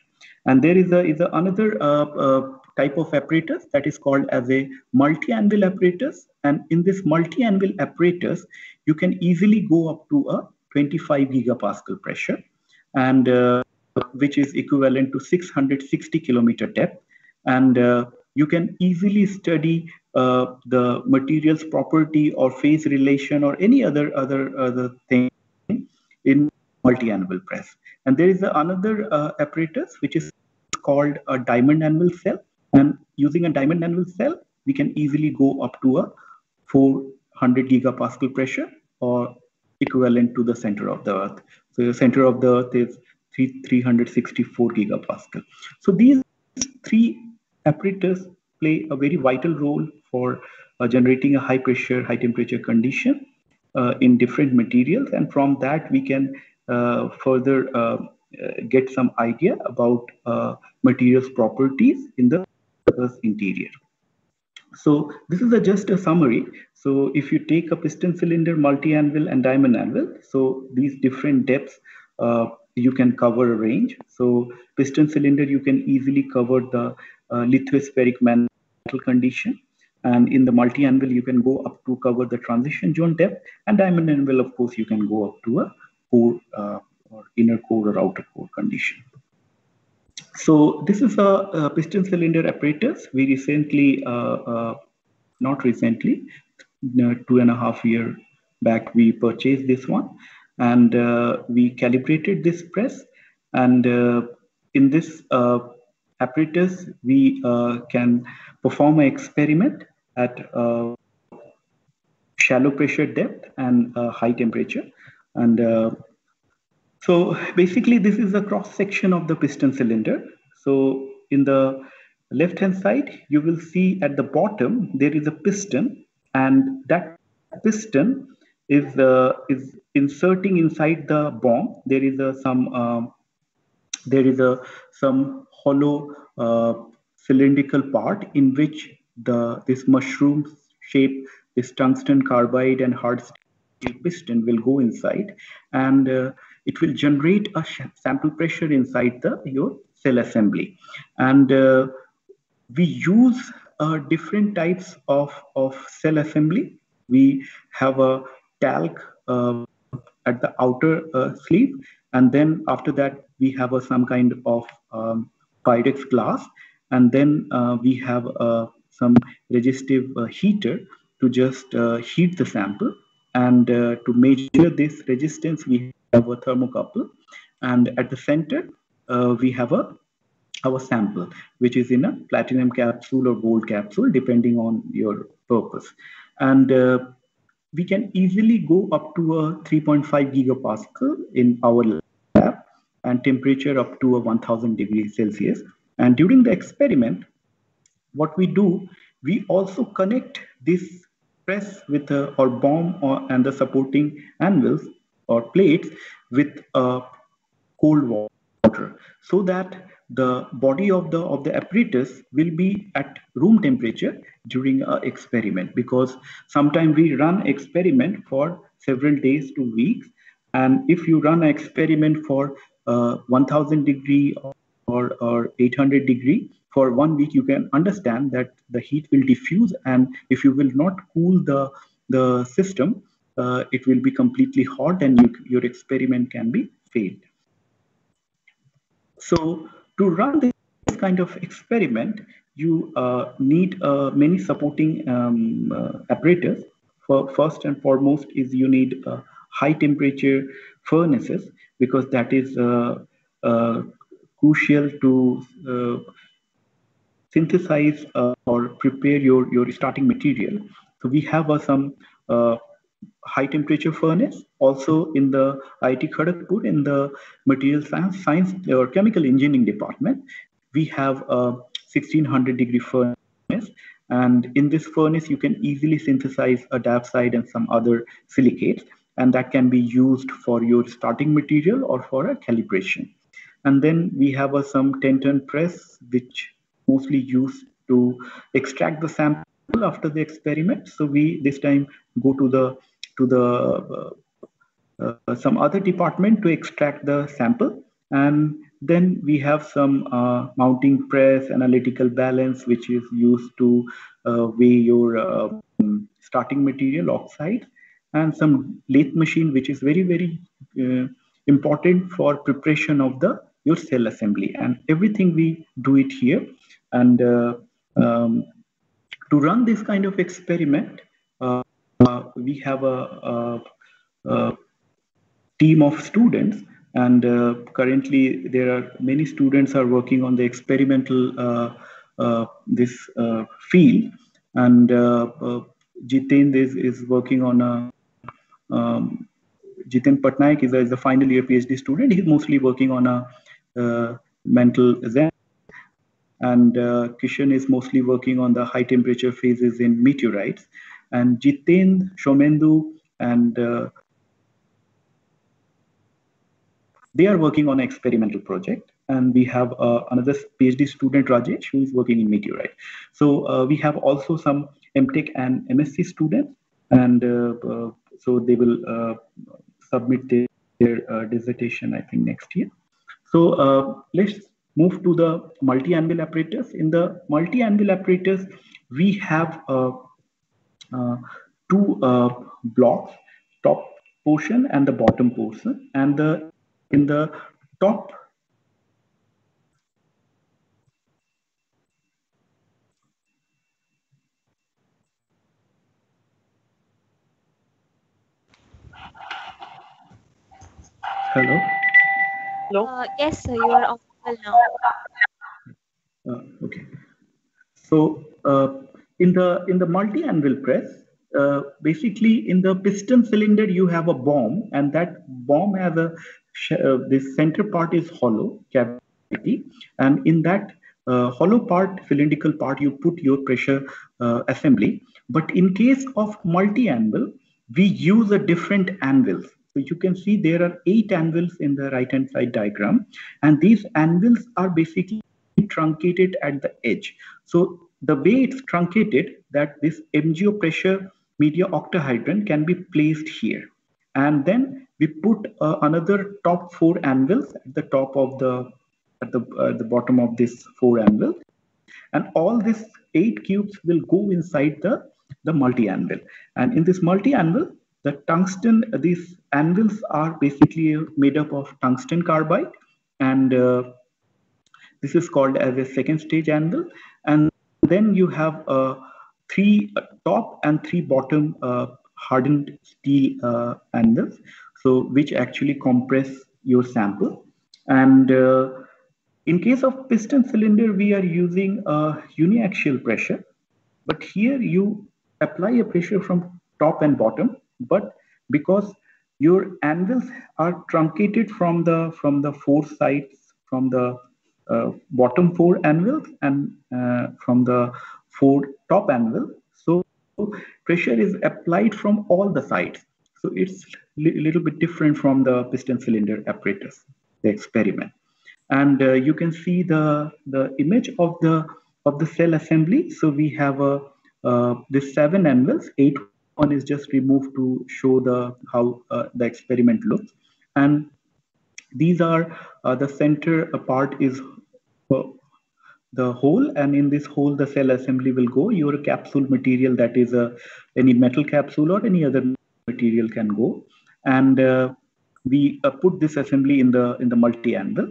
And there is a, is a another uh, uh, type of apparatus that is called as a multi-anvil apparatus. And in this multi-anvil apparatus, you can easily go up to a 25 gigapascal pressure, and uh, which is equivalent to 660 kilometer depth. And uh, you can easily study uh, the material's property or phase relation or any other other other thing in multi-anvil press. And there is another uh, apparatus which is called a diamond anvil cell. And using a diamond anvil cell, we can easily go up to a 400 gigapascal pressure or equivalent to the center of the earth. So the center of the earth is 364 gigapascal. So these three apparatus play a very vital role for uh, generating a high pressure, high temperature condition uh, in different materials. And from that, we can further uh, get some idea about uh, materials properties in the interior. So this is a, just a summary. So if you take a piston cylinder, multi-anvil and diamond anvil, so these different depths, uh, you can cover a range. So piston cylinder, you can easily cover the uh, lithospheric mantle condition. And in the multi-anvil, you can go up to cover the transition zone depth. And diamond anvil, of course, you can go up to a core uh, or inner core or outer core condition. So this is a, a piston cylinder apparatus. We recently, uh, uh, not recently, uh, two and a half year back, we purchased this one and uh, we calibrated this press. And uh, in this uh, apparatus, we can perform an experiment at shallow pressure depth and high temperature. And so basically, this is a cross section of the piston cylinder. So in the left hand side, you will see at the bottom, there is a piston and that piston is, uh, is inserting inside the bomb. There is a, some, uh, there is a, some hollow uh, cylindrical part in which the, this mushroom shape, this tungsten carbide and hard steel piston will go inside. And uh, it will generate a sample pressure inside the your cell assembly. And uh, we use uh, different types of, of cell assembly. We have a talc uh, at the outer uh, sleeve. And then after that, we have a, some kind of um, Pyrex glass. And then uh, we have some resistive heater to just heat the sample. And to measure this resistance, we have a thermocouple. And at the center, uh, we have a our sample, which is in a platinum capsule or gold capsule, depending on your purpose. And uh, we can easily go up to a 3.5 gigapascal in our lab and temperature up to a 1000 degrees Celsius. And during the experiment, what we do, we also connect this press with a, or bomb or, and the supporting anvils or plates with a cold water so that the body of the of the apparatus will be at room temperature during a experiment because sometimes we run experiment for several days to weeks and if you run an experiment for uh, 1000 degree or, or 800 degree for one week you can understand that the heat will diffuse and if you will not cool the the system uh, it will be completely hot and you, your experiment can be failed. So to run this kind of experiment, you uh, need uh, many supporting um, uh, apparatus. For first and foremost is you need uh, high temperature furnaces because that is uh, crucial to uh, synthesize uh, or prepare your, your starting material. So we have uh, some high temperature furnace. Also in the IIT Kharagpur in the material science, science or chemical engineering department, we have a 1600 degree furnace. And in this furnace, you can easily synthesize a diopside and some other silicates. And that can be used for your starting material or for a calibration. And then we have a some 10 ton press, which mostly used to extract the sample after the experiment. So we this time go to the to the uh, uh, some other department to extract the sample. And then we have some uh, mounting press, analytical balance, which is used to uh, weigh your um, starting material oxide, and some lathe machine, which is very, very uh, important for preparation of the your cell assembly. And everything we do it here. And uh, um, to run this kind of experiment, uh, we have a, a, a team of students and uh, currently there are many students are working on the experimental uh, uh, this uh, field and uh, uh, Jiten is, is working on a um, Jiten Patnaik is a, is a final year PhD student. He's mostly working on a mental Zen and Kishan is mostly working on the high temperature phases in meteorites. And Jiten, Shomendu and they are working on an experimental project. And we have uh, another phd student rajesh who is working in meteorite. So uh, we have also some mtech and msc students. And uh, uh, so they will uh, submit their, their dissertation i think next year so uh, let's move to the multi-anvil apparatus in the multi-anvil apparatus we have uh, uh, two blocks top portion and the bottom portion and the in the top Hello? Hello? Uh, yes, sir, you are audible now. Uh, okay. So uh, in the in the multi-anvil press, uh, basically in the piston cylinder you have a bomb and that bomb has a uh, this center part is hollow cavity and in that uh, hollow part cylindrical part you put your pressure uh, assembly but in case of multi-anvil we use a different anvils so you can see there are eight anvils in the right hand side diagram and these anvils are basically truncated at the edge so the way it's truncated that this MgO pressure media octahedron can be placed here. And then we put uh, another top four anvils at the top of the at the uh, the bottom of this four anvil, and all these eight cubes will go inside the the multi anvil. And in this multi anvil, the tungsten these anvils are basically made up of tungsten carbide, and uh, this is called as a second stage anvil. And then you have a three uh, top and three bottom uh, hardened steel uh, anvils, so which actually compress your sample. And in case of piston cylinder, we are using a uniaxial pressure, but here you apply a pressure from top and bottom, but because your anvils are truncated from the from the four sides from the uh, bottom four anvils and uh, from the four top anvil. So pressure is applied from all the sides. So it's a li little bit different from the piston cylinder apparatus, the experiment. And uh, you can see the, the image of the of the cell assembly. So we have a uh, this seven anvils, eight one is just removed to show the how uh, the experiment looks. And these are uh, the center part is uh, the hole. And in this hole the cell assembly will go. Your capsule material that is a any metal capsule or any other material can go. And uh, we uh, put this assembly in the in the multi anvil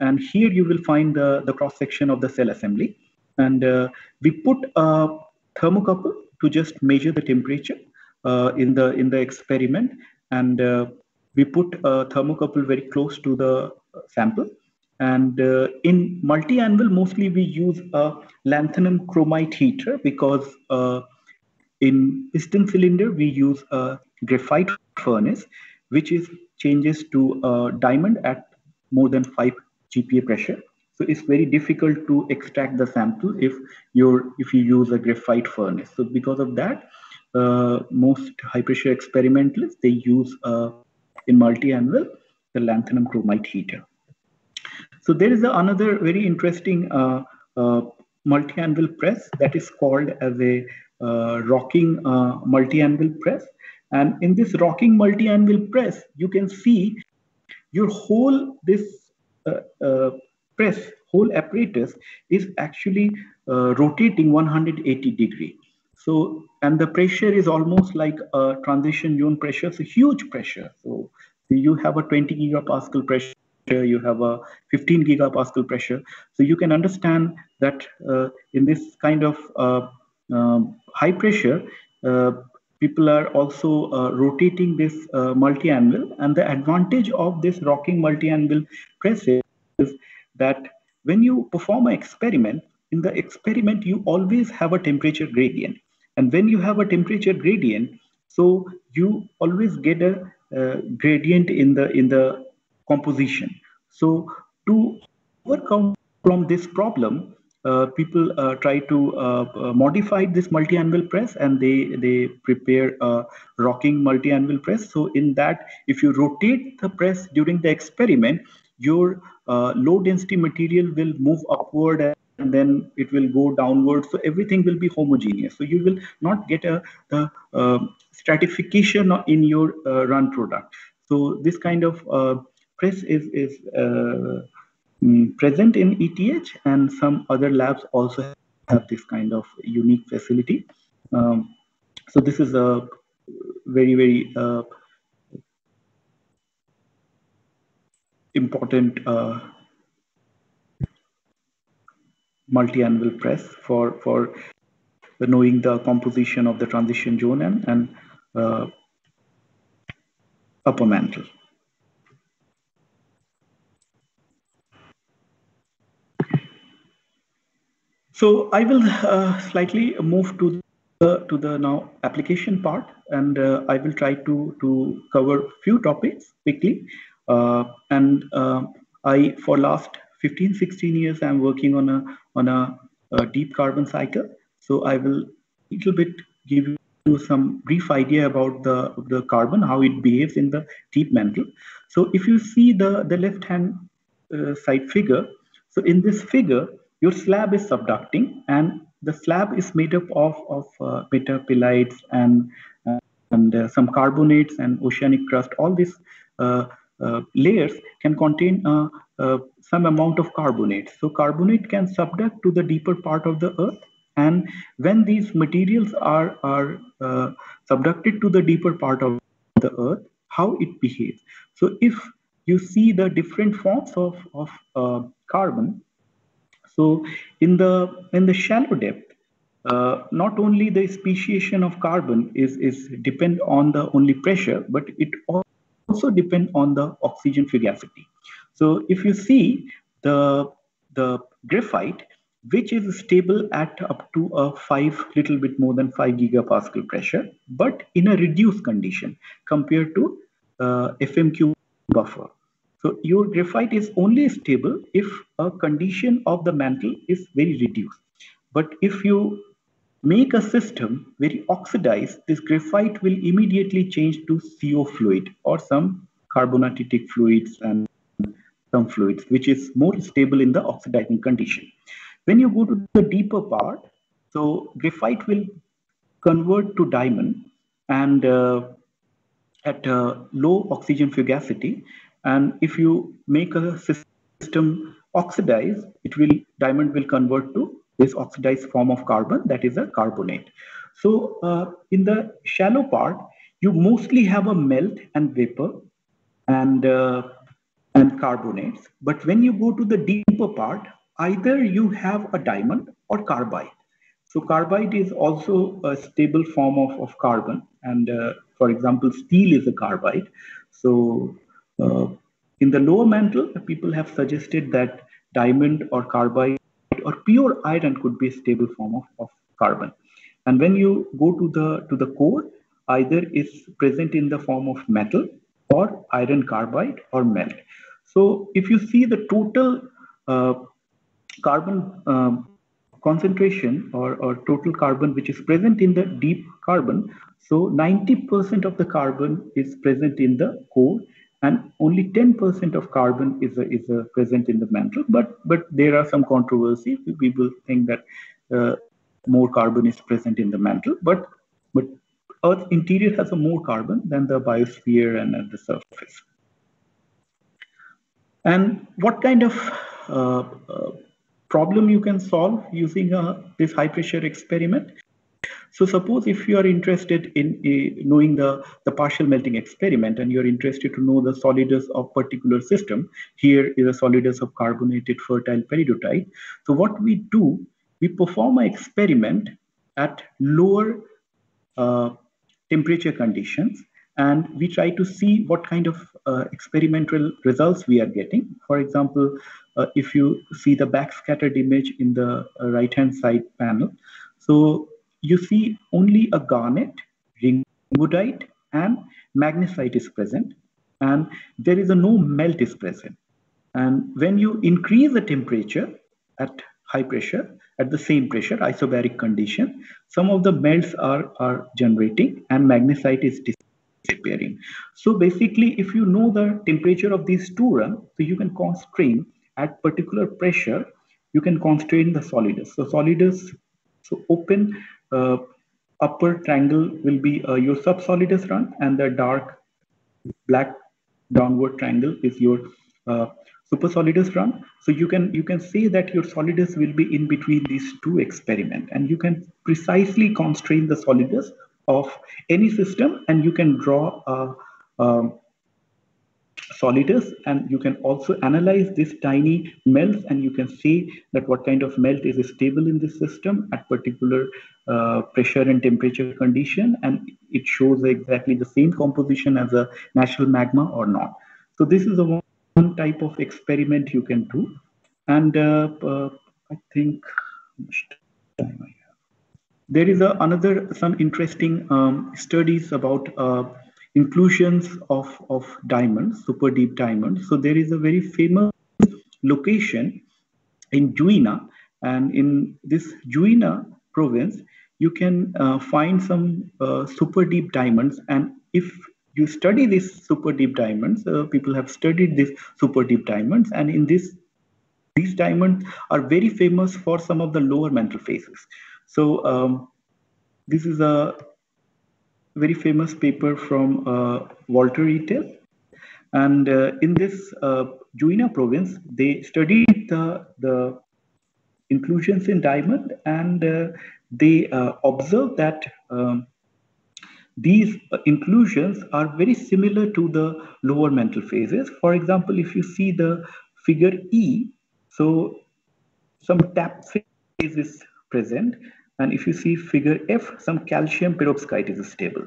and here you will find the the cross section of the cell assembly. And uh, we put a thermocouple to just measure the temperature uh, in the in the experiment and uh, we put a thermocouple very close to the sample and uh, in multi-anvil, mostly we use a lanthanum chromite heater because uh, in piston cylinder, we use a graphite furnace, which is changes to a diamond at more than 5 GPa pressure. So it's very difficult to extract the sample if you're if you use a graphite furnace. So because of that, uh, most high pressure experimentalists they use uh, in multi-anvil the lanthanum chromite heater. So there is another very interesting uh, uh, multi-anvil press that is called as a uh, rocking uh, multi-anvil press. And in this rocking multi-anvil press, you can see your whole this uh, uh, press, whole apparatus is actually rotating 180 degree. So, and the pressure is almost like a transition zone pressure. so huge pressure. So you have a 20 gigapascal pressure you have a 15 gigapascal pressure. So you can understand that uh, in this kind of uh, um, high pressure, uh, people are also uh, rotating this uh, multi-anvil. And the advantage of this rocking multi-anvil press is that when you perform an experiment, in the experiment, you always have a temperature gradient. And when you have a temperature gradient, so you always get a uh, gradient in the in the composition. So to overcome from this problem, uh, people uh, try to uh, uh, modify this multi-anvil press and they they prepare a rocking multi-anvil press. So in that, if you rotate the press during the experiment, your uh, low density material will move upward and then it will go downward. So everything will be homogeneous. So you will not get a, a, a stratification in your uh, run product. So this kind of uh, press is, is uh, mm, present in ETH and some other labs also have this kind of unique facility. Um, so this is a very, very important uh, multi-anvil press for for knowing the composition of the transition zone and, and uh, upper mantle. So I will uh, slightly move to the to the now application part, and uh, I will try to to cover few topics quickly. Uh, and uh, I for last 15 16 years i'm working on a on a, a deep carbon cycle. So i will a little bit give you some brief idea about the the carbon how it behaves in the deep mantle. So if you see the the left hand uh, side figure so in this figure your slab is subducting and the slab is made up of of uh, metapelites and uh, and some carbonates and oceanic crust. All these uh, uh, layers can contain uh, uh, some amount of carbonate. So carbonate can subduct to the deeper part of the earth. And when these materials are, are uh, subducted to the deeper part of the earth, how it behaves. So if you see the different forms of, of uh, carbon, so in the, in the shallow depth, uh, not only the speciation of carbon is, is depend on the only pressure, but it also depend on the oxygen fugacity. So if you see the, the graphite, which is stable at up to a five, little bit more than five gigapascal pressure, but in a reduced condition compared to uh, FMQ buffer. So your graphite is only stable if a condition of the mantle is very reduced. But if you make a system very oxidized, this graphite will immediately change to CO fluid or some carbonatic fluids and some fluids, which is more stable in the oxidizing condition. When you go to the deeper part, so graphite will convert to diamond and uh, at low oxygen fugacity. And if you make a system oxidize, it will diamond will convert to this oxidized form of carbon that is a carbonate. So uh, in the shallow part, you mostly have a melt and vapor and uh, and carbonates. But when you go to the deeper part, either you have a diamond or carbide. So carbide is also a stable form of, of carbon. And uh, for example, steel is a carbide. So uh, in the lower mantle, people have suggested that diamond or carbide or pure iron could be a stable form of, of carbon. And when you go to the to the core, either is present in the form of metal or iron carbide or melt. So if you see the total uh, carbon um, concentration or, or total carbon which is present in the deep carbon, so 90% of the carbon is present in the core and only 10% of carbon is a, is a present in the mantle. But but there are some controversies. People think that uh, more carbon is present in the mantle, but but Earth's interior has a more carbon than the biosphere and at the surface. And what kind of uh, uh, problem you can solve using uh, this high pressure experiment? So suppose if you are interested in uh, knowing the, the partial melting experiment and you're interested to know the solidus of particular system, here is a solidus of carbonated fertile peridotite. So what we do, we perform an experiment at lower uh, temperature conditions and we try to see what kind of uh, experimental results we are getting. For example, uh, if you see the backscattered image in the uh, right hand side panel, so you see only a garnet, ringwoodite, and magnesite is present, and there is a no melt is present. And when you increase the temperature at high pressure, at the same pressure, isobaric condition, some of the melts are, are generating and magnesite is disappearing. So basically, if you know the temperature of these two run, so you can constrain at particular pressure, you can constrain the solidus. So solidus, so open upper triangle will be uh, your subsolidus run and the dark black downward triangle is your uh, supersolidus run. So you can you can say that your solidus will be in between these two experiment and you can precisely constrain the solidus of any system and you can draw a, a solidus and you can also analyze this tiny melts and you can see that what kind of melt is stable in this system at particular uh, pressure and temperature condition and it shows exactly the same composition as a natural magma or not. So this is a one type of experiment you can do and uh, uh, I think there is a, another some interesting um, studies about uh, inclusions of, of diamonds, super deep diamonds. So there is a very famous location in Juina, and in this Juina province, you can uh, find some uh, super deep diamonds. And if you study these super deep diamonds, uh, people have studied these super deep diamonds, and in this, these diamonds are very famous for some of the lower mantle phases. So um, this is a very famous paper from uh, Walter Etel. And uh, in this uh, Juina province, they studied the, the inclusions in diamond and they uh, observed that um, these inclusions are very similar to the lower mantle phases. For example, if you see the figure E, so some TAPP phase is present and if you see figure F, some calcium perovskite is stable.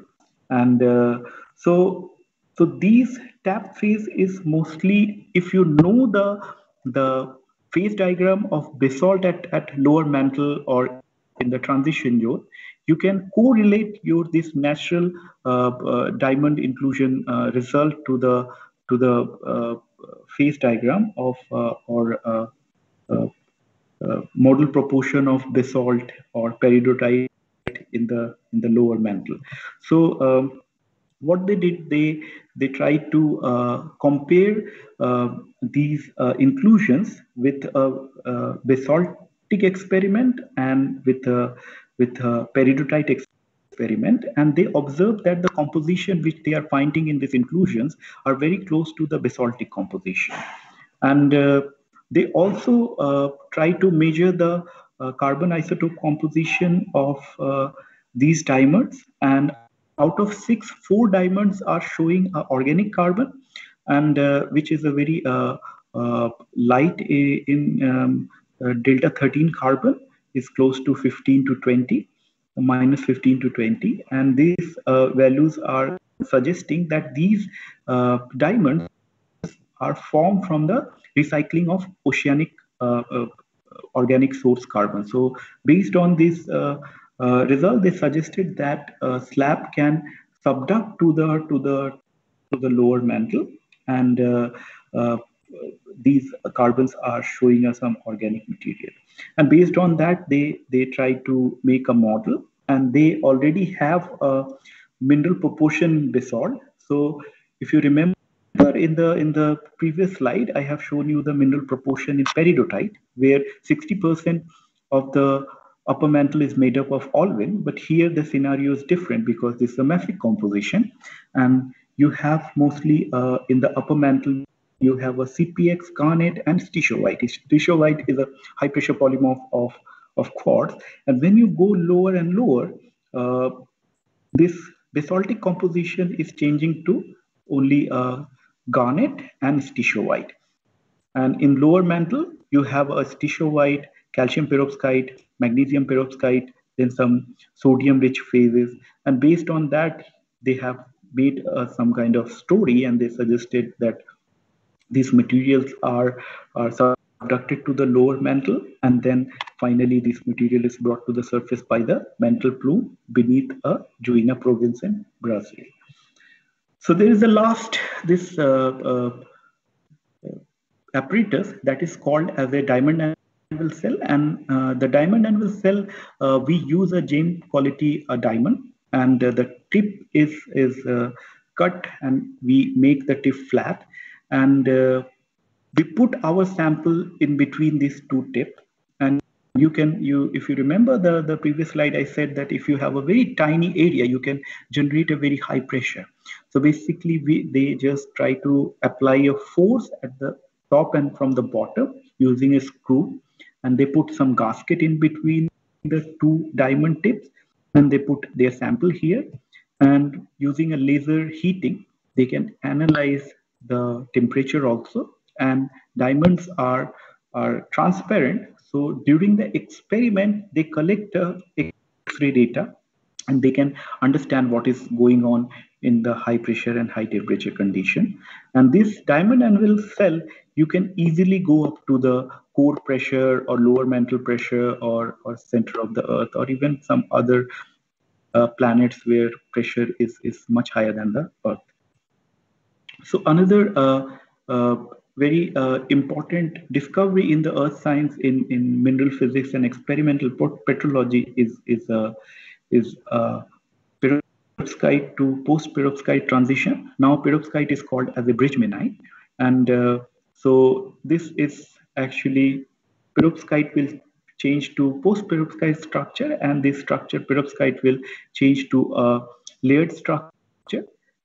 And uh, so, so these TAPP phase is mostly, if you know the, the phase diagram of basalt at, at lower mantle or in the transition zone, you can correlate your this natural uh, uh, diamond inclusion uh, result to the to the phase diagram of or model proportion of basalt or peridotite in the in the lower mantle. So um, what they did, they they tried to uh, compare uh, these uh, inclusions with basaltic experiment and with a with a peridotite experiment, and they observed that the composition which they are finding in these inclusions are very close to the basaltic composition, and uh, they also uh, try to measure the uh, carbon isotope composition of uh, these diamonds. And out of six, four diamonds are showing organic carbon, and which is a very light in um, delta 13 carbon is close to 15 to 20 minus 15 to 20 and these uh, values are suggesting that these uh, diamonds are formed from the recycling of oceanic uh, uh, organic source carbon. So based on this uh, result, they suggested that slab can subduct to the to the to the lower mantle and these carbons are showing us some organic material. And based on that they they try to make a model and they already have a mineral proportion basalt. So if you remember in the in the previous slide, I have shown you the mineral proportion in peridotite, where 60% of the upper mantle is made up of olivine, but here the scenario is different because this is a mafic composition, and you have mostly uh, in the upper mantle you have a CPX, garnet, and stishovite. Stishovite is a high pressure polymorph of, of quartz. And when you go lower and lower, uh, this basaltic composition is changing to only uh, garnet and stishovite. And in lower mantle, you have a stishovite, calcium perovskite, magnesium perovskite, then some sodium rich phases. And based on that, they have made uh, some kind of story and they suggested that these materials are, are subducted to the lower mantle and then finally this material is brought to the surface by the mantle plume beneath a Juina province in Brazil. So there is a last, this uh, uh, apparatus that is called as a diamond anvil cell and uh, the diamond anvil cell uh, we use a gem quality diamond and uh, the tip is is uh, cut and we make the tip flat and uh, we put our sample in between these two tips and you can you if you remember the the previous slide i said that if you have a very tiny area you can generate a very high pressure. So basically we they just try to apply a force at the top and from the bottom using a screw. And they put some gasket in between the two diamond tips. And they put their sample here. And using a laser heating they can analyze the temperature also. And diamonds are are transparent. So during the experiment they collect uh, x-ray data and they can understand what is going on in the high pressure and high temperature condition. And this diamond anvil cell you can easily go up to the core pressure or lower mantle pressure or or center of the earth or even some other uh, planets where pressure is is much higher than the earth so another uh, uh, very uh, important discovery in the earth science in, in mineral physics and experimental petrology is is uh, is uh, perovskite to post perovskite transition. Now perovskite is called as a bridgmanite, and uh, so this is actually perovskite will change to post perovskite structure, and this structure perovskite will change to a layered structure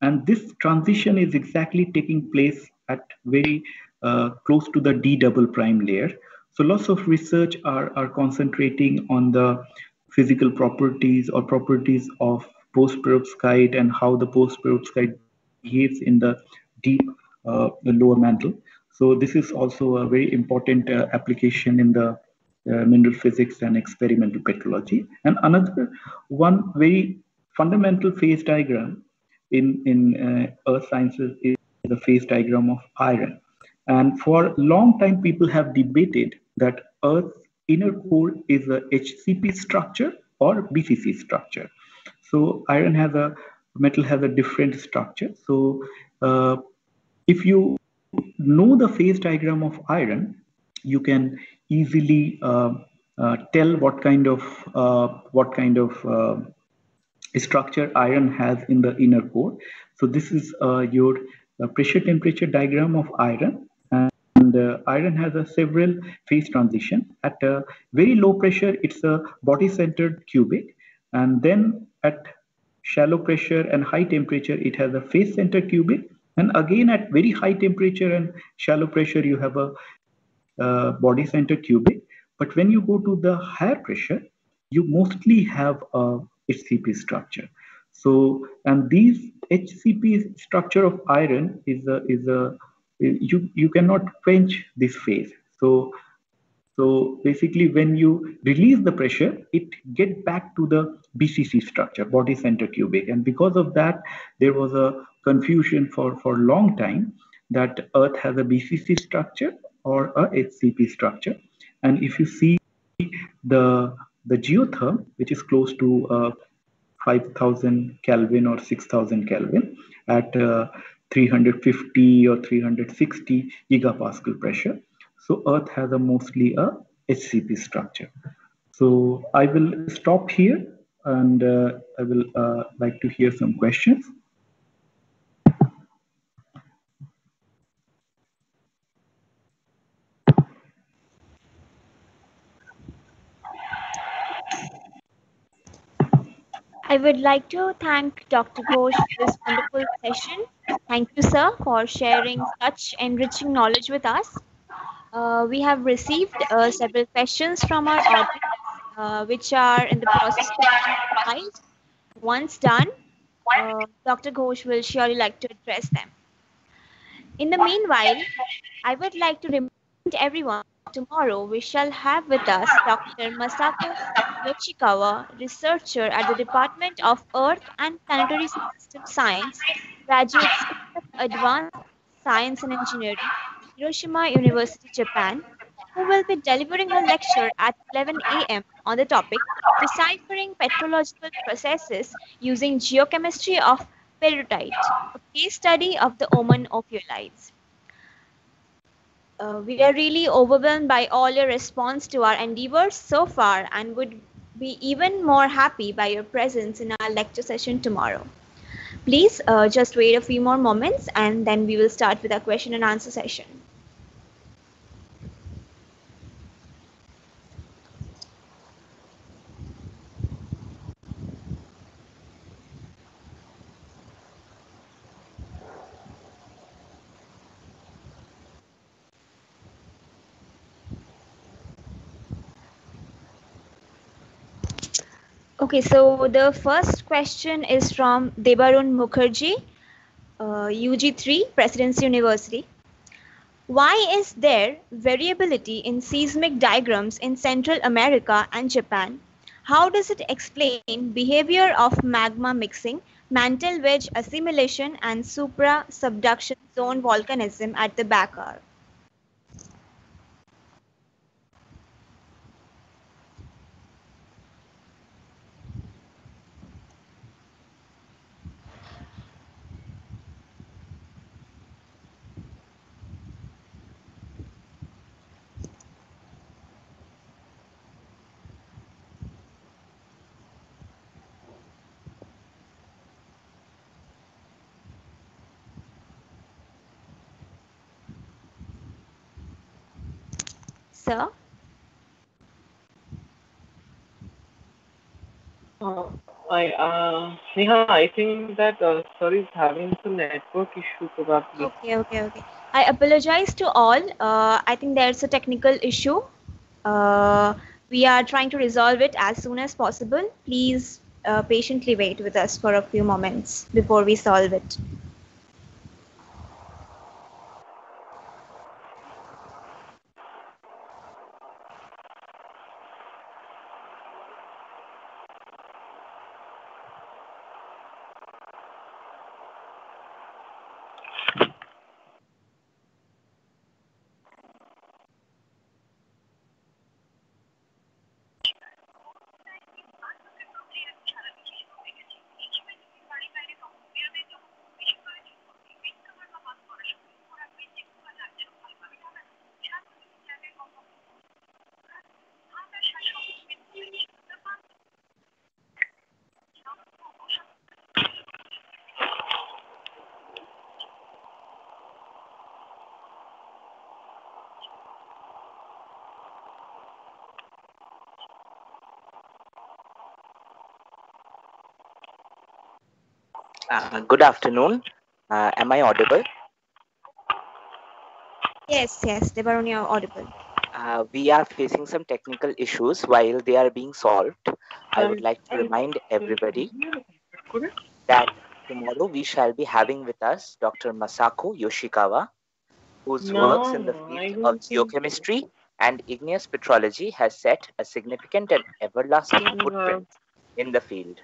and this transition is exactly taking place at very uh, close to the D double prime layer. So lots of research are, are concentrating on the physical properties or properties of post-perovskite and how the post-perovskite behaves in the deep uh, the lower mantle. So this is also a very important uh, application in the uh, mineral physics and experimental petrology. And another one very fundamental phase diagram in, in uh, earth sciences is the phase diagram of iron. And for a long time, people have debated that Earth's inner core is a HCP structure or BCC structure. So iron has a metal has a different structure. So uh, if you know the phase diagram of iron, you can easily uh, uh, tell what kind of uh, what kind of uh, structure iron has in the inner core. So this is uh, your uh, pressure temperature diagram of iron. And uh, iron has a several phase transition. At a very low pressure, it's a body-centered cubic. And then at shallow pressure and high temperature, it has a face-centered cubic. And again, at very high temperature and shallow pressure, you have a uh, body-centered cubic. But when you go to the higher pressure, you mostly have a HCP structure. So, and these HCP structure of iron is a, is a, you, you cannot quench this phase. So, so basically when you release the pressure, it get back to the BCC structure, body center cubic. And because of that, there was a confusion for, for a long time that Earth has a BCC structure or a HCP structure. And if you see the the geotherm, which is close to uh, 5000 Kelvin or 6000 Kelvin at uh, 350 or 360 gigapascal pressure. So Earth has a mostly a HCP structure. So I will stop here and uh, I will uh, like to hear some questions. I would like to thank Dr. Ghosh for this wonderful session. Thank you, sir, for sharing such enriching knowledge with us. Uh, we have received uh, several questions from our audience, uh, which are in the process of compiled. Once done, uh, Dr. Ghosh will surely like to address them. In the meanwhile, I would like to remind everyone tomorrow we shall have with us Dr. Masako Yoshikawa, researcher at the Department of Earth and Planetary System Science, graduate of Advanced Science and Engineering, Hiroshima University, Japan, who will be delivering a lecture at 11 a.m. on the topic Deciphering Petrological Processes Using Geochemistry of Peridotite, a case study of the Oman ophiolites. Uh, we are really overwhelmed by all your response to our endeavors so far and would be even more happy by your presence in our lecture session tomorrow. Please uh, just wait a few more moments and then we will start with our question and answer session. Okay, so the first question is from Debarun Mukherjee, uh, UG3, Presidency University. Why is there variability in seismic diagrams in Central America and Japan? How does it explain behavior of magma mixing, mantle wedge assimilation, and supra-subduction zone volcanism at the back arc? Sir? Uh, I, uh, Neha, I think that uh, sir is having some network issue probably. Okay, okay, okay. I apologize to all. Uh, I think there's a technical issue. Uh, we are trying to resolve it as soon as possible. Please uh, patiently wait with us for a few moments before we solve it. Uh, good afternoon. Uh, am I audible? Yes, yes, they were only audible. Uh, we are facing some technical issues while they are being solved. I would like to remind everybody that tomorrow we shall be having with us Dr. Masako Yoshikawa, whose No, works in the field don't of think so. geochemistry and igneous petrology has set a significant and everlasting footprint in the field.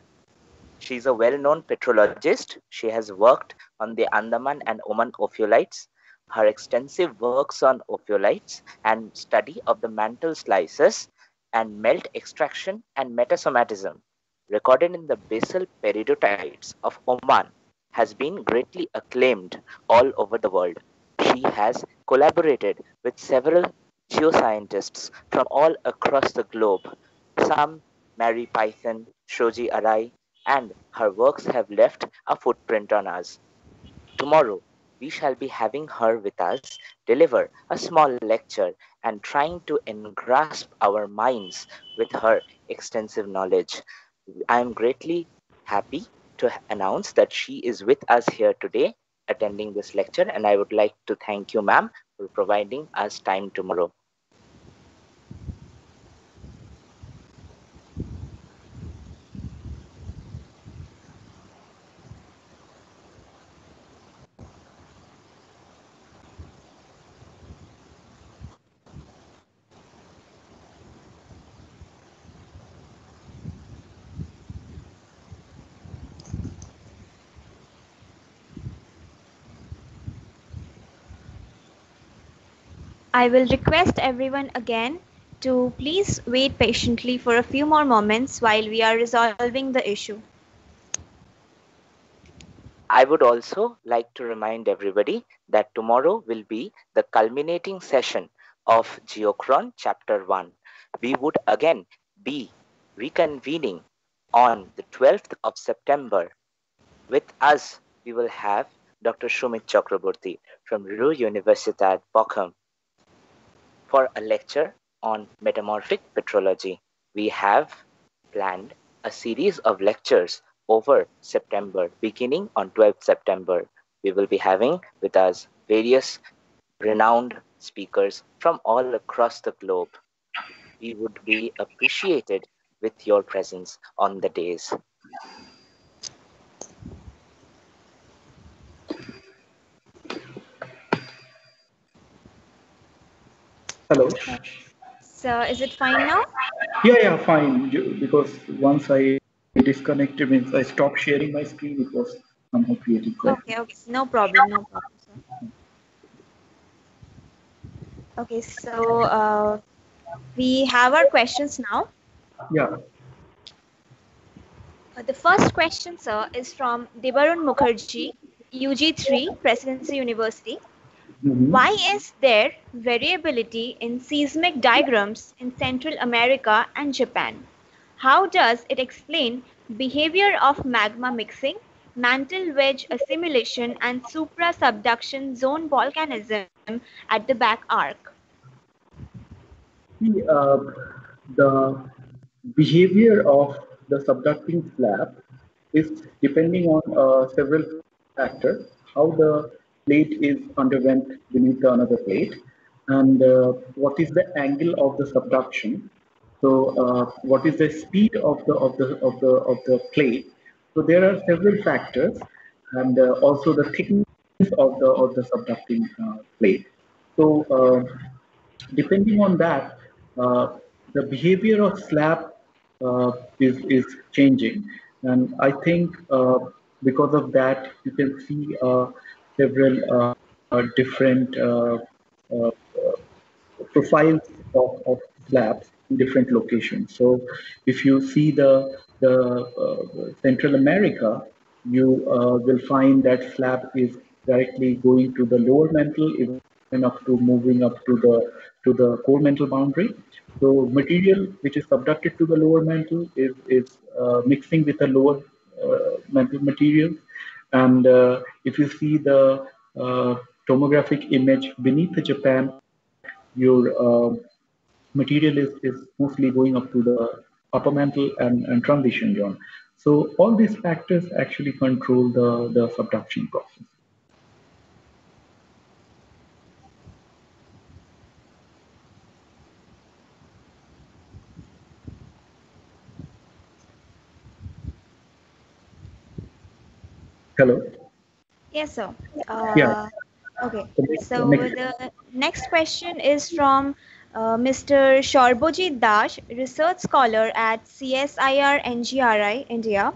She is a well-known petrologist. She has worked on the Andaman and Oman ophiolites. Her extensive works on ophiolites and study of the mantle slices and melt extraction and metasomatism recorded in the basal peridotites of Oman has been greatly acclaimed all over the world. She has collaborated with several geoscientists from all across the globe. Some Marie Python, Shoji Arai, and her works have left a footprint on us. Tomorrow, we shall be having her with us deliver a small lecture and trying to engrasp our minds with her extensive knowledge. I am greatly happy to announce that she is with us here today attending this lecture and I would like to thank you ma'am for providing us time tomorrow. I will request everyone again to please wait patiently for a few more moments while we are resolving the issue. I would also like to remind everybody that tomorrow will be the culminating session of Geochron Chapter 1. We would again be reconvening on the 12th of September. With us, we will have Dr. Sumit Chakraborty from Ruhr Universität Bochum for a lecture on metamorphic petrology. We have planned a series of lectures over September, beginning on 12th September. We will be having with us various renowned speakers from all across the globe. We would be appreciated with your presence on the days. Hello. So is it fine now? Yeah, yeah, fine. Because once I disconnected, means I stopped sharing my screen, it was somehow creating problem. Okay, okay. No problem, no problem. Sir. Okay, so uh, we have our questions now. Yeah. Uh, the first question, sir, is from Debarun Mukherjee, UG3, Presidency University. Mhm. Why is there variability in seismic diagrams in Central America and Japan? How does it explain behavior of magma mixing, mantle wedge assimilation, and supra-subduction zone volcanism at the back arc? See, uh, the behavior of the subducting slab is depending on uh, several factors. How the plate is underwent beneath another plate, and uh, what is the angle of the subduction. So, uh, what is the speed of the of the of the of the plate? So there are several factors, and uh, also the thickness of the of the subducting uh, plate. So. Uh, depending on that, uh, the behavior of slab is, is changing. And I think because of that, you can see several uh, uh, different uh, profiles of, of slabs in different locations. So if you see the, the Central America, you will find that slab is directly going to the lower mantle, even up to moving up to the to the core mantle boundary. So material which is subducted to the lower mantle is is uh, mixing with the lower uh, mantle material. And uh, if you see the uh, tomographic image beneath the Japan, your uh, material is, is mostly going up to the upper mantle and, and transition zone. So all these factors actually control the, the subduction process. Hello. Yes, sir. Uh, Yeah. Okay. So next- the next question is from uh, Mr. Sharbojit Dash, research scholar at CSIR NGRI, India.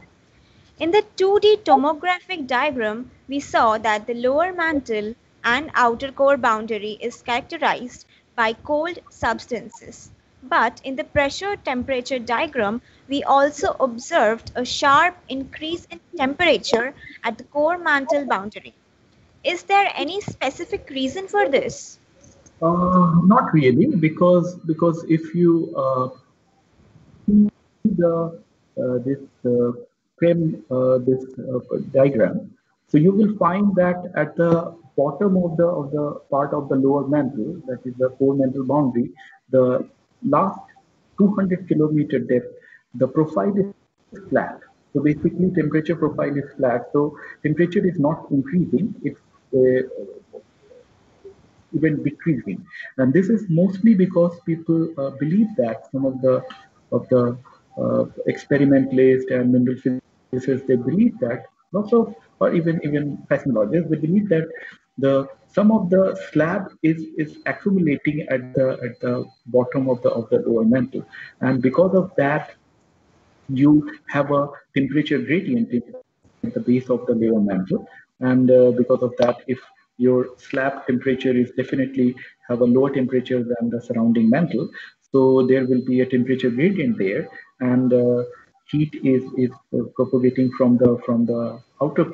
In the 2D tomographic diagram, we saw that the lower mantle and outer core boundary is characterized by cold substances. But in the pressure temperature diagram, we also observed a sharp increase in temperature at the core mantle boundary. Is there any specific reason for this? Uh, not really, because because if you uh, see the uh, this uh, frame uh, this uh, diagram, so you will find that at the bottom of the of the part of the lower mantle, that is the core mantle boundary, the last 200 kilometer depth, the profile is flat. So basically temperature profile is flat. So temperature is not increasing, it's uh, even decreasing. And this is mostly because people uh, believe that some of the of the uh, experimentalists and mineral physicists, they believe that lots of, or even even seismologists, they believe that the some of the slab is is accumulating at the at the bottom of the of the lower mantle, and because of that, you have a temperature gradient at the base of the lower mantle, and uh, because of that, if your slab temperature is definitely have a lower temperature than the surrounding mantle, so there will be a temperature gradient there, and uh, heat is is propagating from the from the outer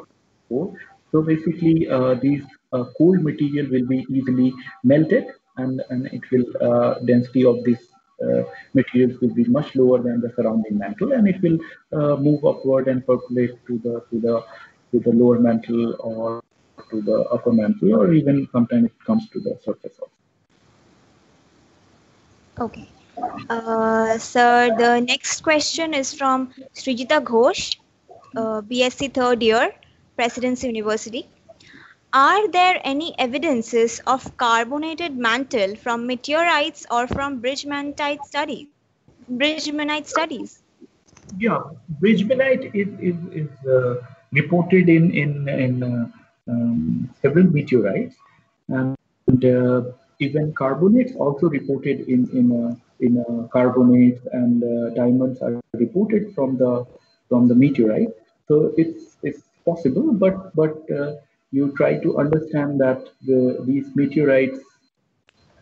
core. So basically, uh, these uh, cold material will be easily melted, and and it will uh, density of this uh, materials will be much lower than the surrounding mantle, and it will uh, move upward and percolate to the to the to the lower mantle or to the upper mantle, or even sometimes it comes to the surface also. Okay. Uh, sir, the next question is from Srijita Ghosh, uh, BSc third year, Presidency University. Are there any evidences of carbonated mantle from meteorites or from Bridgmanite studies? Bridgmanite studies. Yeah, Bridgmanite is is, is uh, reported in in in uh, um, several meteorites, and uh, even carbonates also reported in in uh, in uh, carbonates and uh, diamonds are reported from the from the meteorite. So it's it's possible, but but uh, you try to understand that the, these meteorites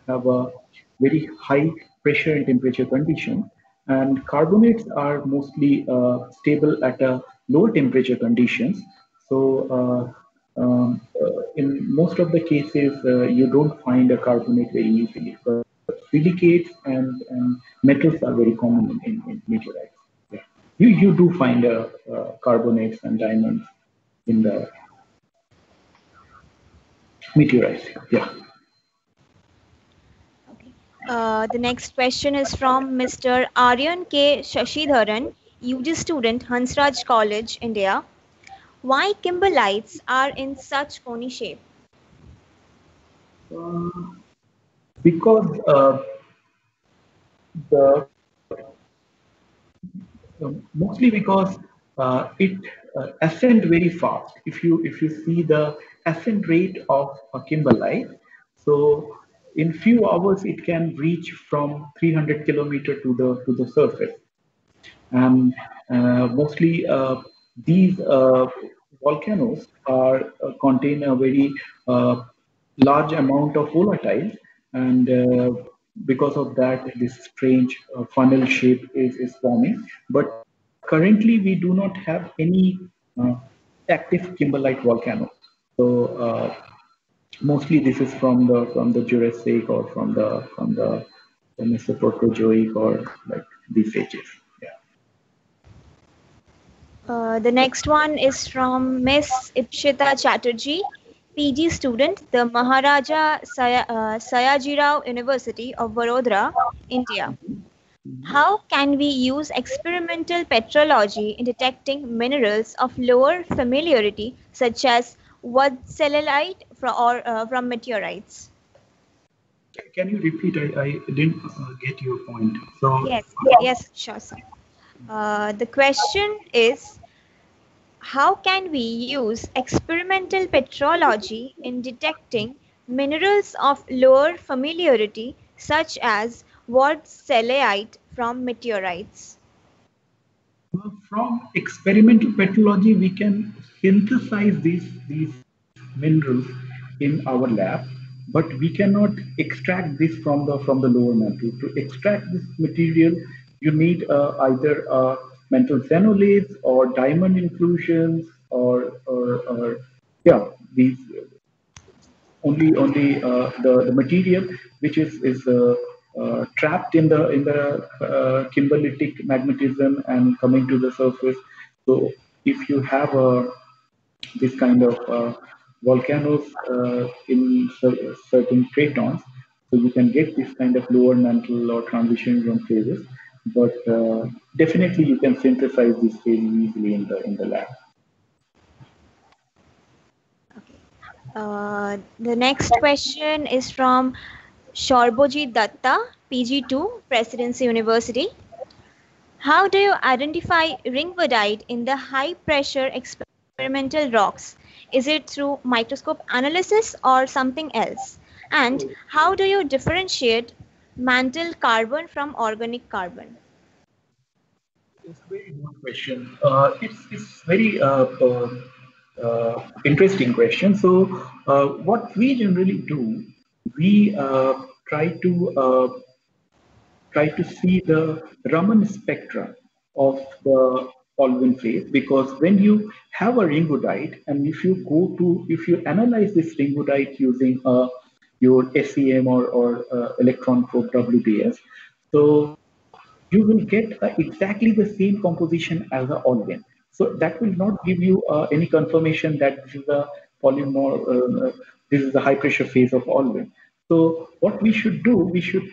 have a very high pressure and temperature condition, and carbonates are mostly uh, stable at a lower temperature conditions. So uh, um, uh, in most of the cases, uh, you don't find a carbonate very easily. But silicates and, and metals are very common in, in meteorites. Yeah. You, you do find uh, carbonates and diamonds in the meteorites. Yeah. Okay. Uh, the next question is from Mr. Aryan K. Shashidharan, UG student, Hansraj College, India. Why kimberlites are in such cony shape? Um, because uh, the um, mostly because uh, it uh, ascend very fast. If you if you see the ascent rate of a kimberlite, so in few hours it can reach from 300 kilometer to the to the surface, and uh, mostly uh, these uh, volcanoes are uh, contain a very large amount of volatile and because of that this strange funnel shape is, is forming but currently we do not have any uh, active kimberlite volcano so uh, mostly this is from the from the jurassic or from the from the, mesoproterozoic or like these ages yeah. Uh, the next one is from Miss Ipshita Chatterjee PG student, the Maharaja Saya, uh, Sayajirao University of Vadodara, India. How can we use experimental petrology in detecting minerals of lower familiarity, such as from, or, uh, from meteorites? Can you repeat? I, I didn't uh, get your point. So yes, yes, sure, sir. Uh, the question is how can we use experimental petrology in detecting minerals of lower familiarity such as wurtzellite from meteorites? From experimental petrology, we can synthesize these, these minerals in our lab, but we cannot extract this from the from the lower mantle. To extract this material, you need uh, either a mantle xenoliths or diamond inclusions or, or, or yeah, these only only uh, the, the material which is is uh, uh, trapped in the in the uh, kimberlitic magmatism and coming to the surface. So if you have a this kind of uh, volcanoes uh, in certain cratons, so you can get this kind of lower mantle or transition zone phases but uh, definitely you can synthesize this very easily in the in the lab. Uh, the next question is from Shorbojit Datta, PG2, Presidency University. How do you identify ringwoodite in the high pressure experimental rocks? Is it through microscope analysis or something else? And how do you differentiate mantle carbon from organic carbon? It's a very good question. Uh, it's, it's very uh, uh, uh, interesting question. So, uh, what we generally do, we uh, try to try to see the Raman spectra of the olivine phase because when you have a ringwoodite and if you go to if you analyze this ringwoodite using uh, your SEM or, or uh, electron probe WDS, so you will get uh, exactly the same composition as the olivine. So that will not give you uh, any confirmation that this is a polymer, uh, uh, this is the high pressure phase of olivine. So what we should do, we should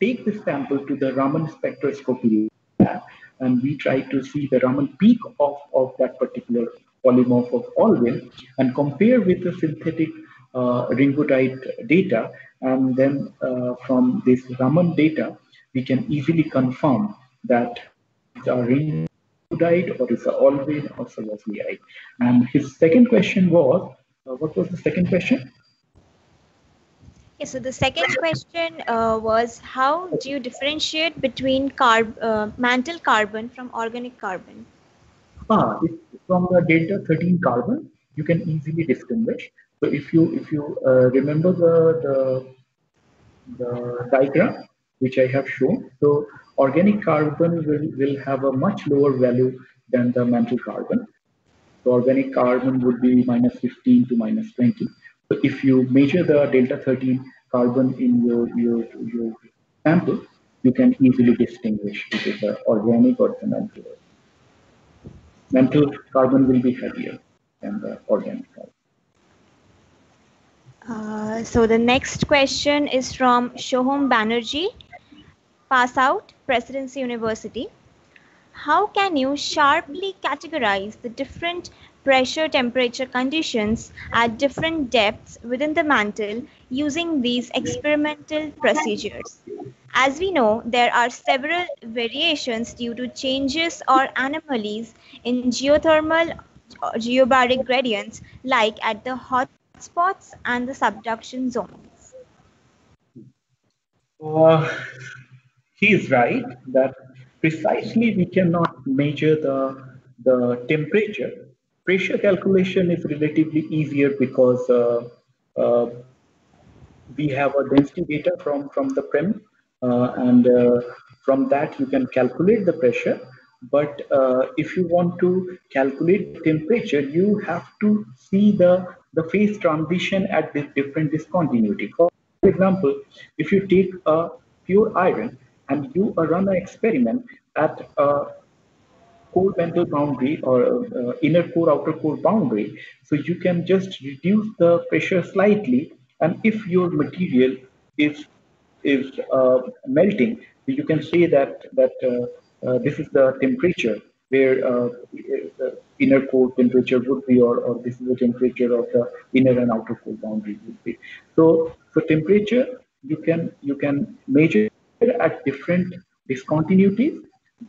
take this sample to the Raman spectroscopy lab and we try to see the Raman peak of, of that particular polymorph of olivine and compare with the synthetic uh, ringwoodite data. And then uh, from this Raman data, we can easily confirm that it's a ring died or is a olivine or Savoyard. And his second question was, what was the second question? Okay, so the second question uh, was how do you differentiate between carb, uh, mantle carbon from organic carbon? Ah, from the delta 13 carbon, you can easily distinguish. So if you if you uh, remember the, the the diagram which I have shown, so organic carbon will, will have a much lower value than the mantle carbon. So organic carbon would be minus 15 to minus 20. So if you measure the delta 13 carbon in your, your, your sample, you can easily distinguish if it's an organic or the mantle. Mantle carbon will be heavier than the organic carbon. Uh, so the next question is from Shoham Banerjee pass out, Presidency University. How can you sharply categorize the different pressure temperature conditions at different depths within the mantle using these experimental procedures? As we know, there are several variations due to changes or anomalies in geothermal geobaric gradients like at the hot spots and the subduction zones. Uh, he is right that precisely we cannot measure the, the temperature. Pressure calculation is relatively easier because uh, uh, we have a density data from, from the PREM uh, and uh, from that you can calculate the pressure. But uh, if you want to calculate temperature, you have to see the, the phase transition at the different discontinuity. For example, if you take a pure iron, and you run an experiment at a core mantle boundary or uh, inner core outer core boundary. So you can just reduce the pressure slightly and if your material is is uh, melting you can say that that uh, uh this is the temperature where uh, the inner core temperature would be or, or this is the temperature of the inner and outer core boundary would be. So so temperature you can you can measure at different discontinuities,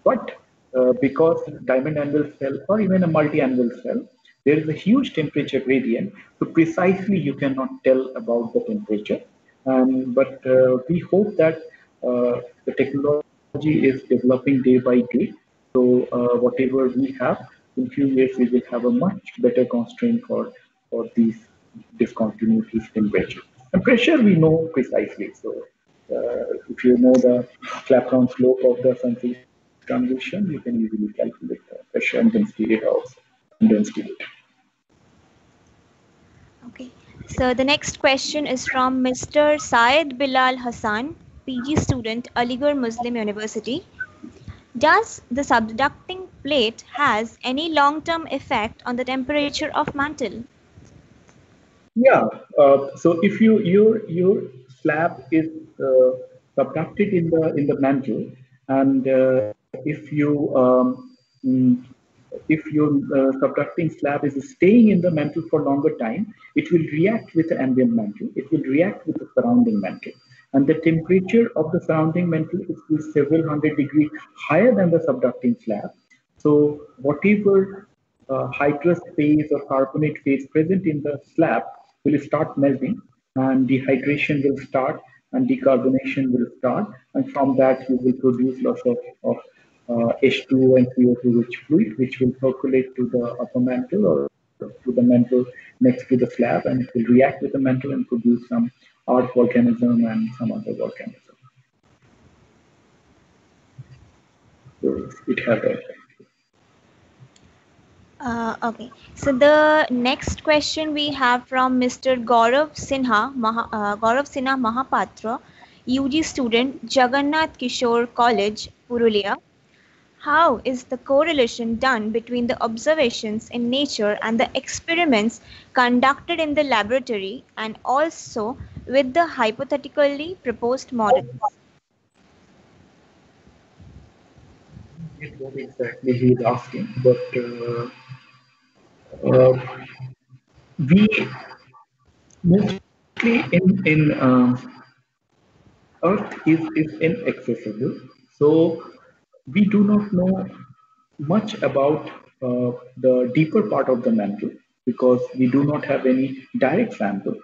but uh, because diamond anvil cell or even a multi-anvil cell, there is a huge temperature gradient. So precisely you cannot tell about the temperature. Um, but uh, we hope that uh, the technology is developing day by day. So uh, whatever we have, in few years we will have a much better constraint for, for these discontinuities temperature. And pressure we know precisely. So if you know the Clapeyron slope of the sunset transition, you can easily calculate the pressure and density data also. Density data. Okay. So the next question is from Mr. Syed Bilal Hassan, PG student, Aligarh Muslim University. Does the subducting plate has any long-term effect on the temperature of mantle? Yeah. Uh, so if you your your slab is uh, subducted in the in the mantle, and uh, if you um, mm, if your uh, subducting slab is staying in the mantle for longer time, it will react with the ambient mantle. It will react with the surrounding mantle. And the temperature of the surrounding mantle is several hundred degrees higher than the subducting slab. So whatever uh, hydrous phase or carbonate phase present in the slab will start melting and dehydration will start and decarbonation will start. And from that, you will produce lots of, of uh, H2O and CO2 rich fluid, which will percolate to the upper mantle or to the mantle next to the slab, and it will react with the mantle and produce some arc volcanism and some other volcanism. So it has a Uh, okay, so the next question we have from Mr. Gaurav Sinha, Maha, uh, Gaurav Sinha Mahapatra, UG student, Jagannath Kishore College, Purulia. How is the correlation done between the observations in nature and the experiments conducted in the laboratory and also with the hypothetically proposed models? what exactly is asking, but uh, we mostly in in um, Earth is is inaccessible, so we do not know much about uh, the deeper part of the mantle because we do not have any direct sample.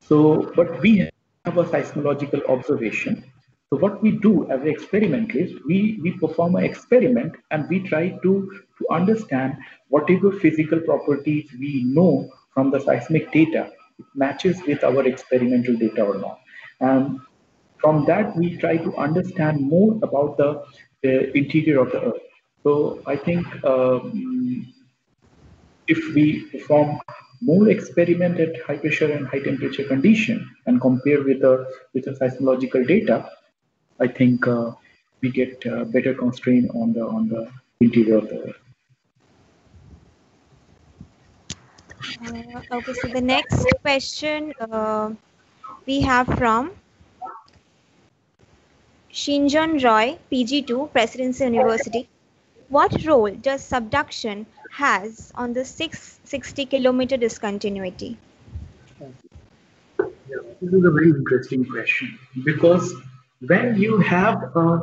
So, but we have a seismological observation so what we do as an experimentalist, we, we perform an experiment and we try to, to understand whatever physical properties we know from the seismic data it matches with our experimental data or not. And from that, we try to understand more about the, the interior of the Earth. So I think um, if we perform more experiment at high pressure and high temperature condition and compare with the with the seismological data, I think uh, we get uh, better constraint on the on the interior of the Earth. Uh, okay, so the next question uh, we have from Shinjon Roy, PG2, Presidency University. What role does subduction has on the 660 kilometer discontinuity? Yeah, this is a very interesting question because when you have uh,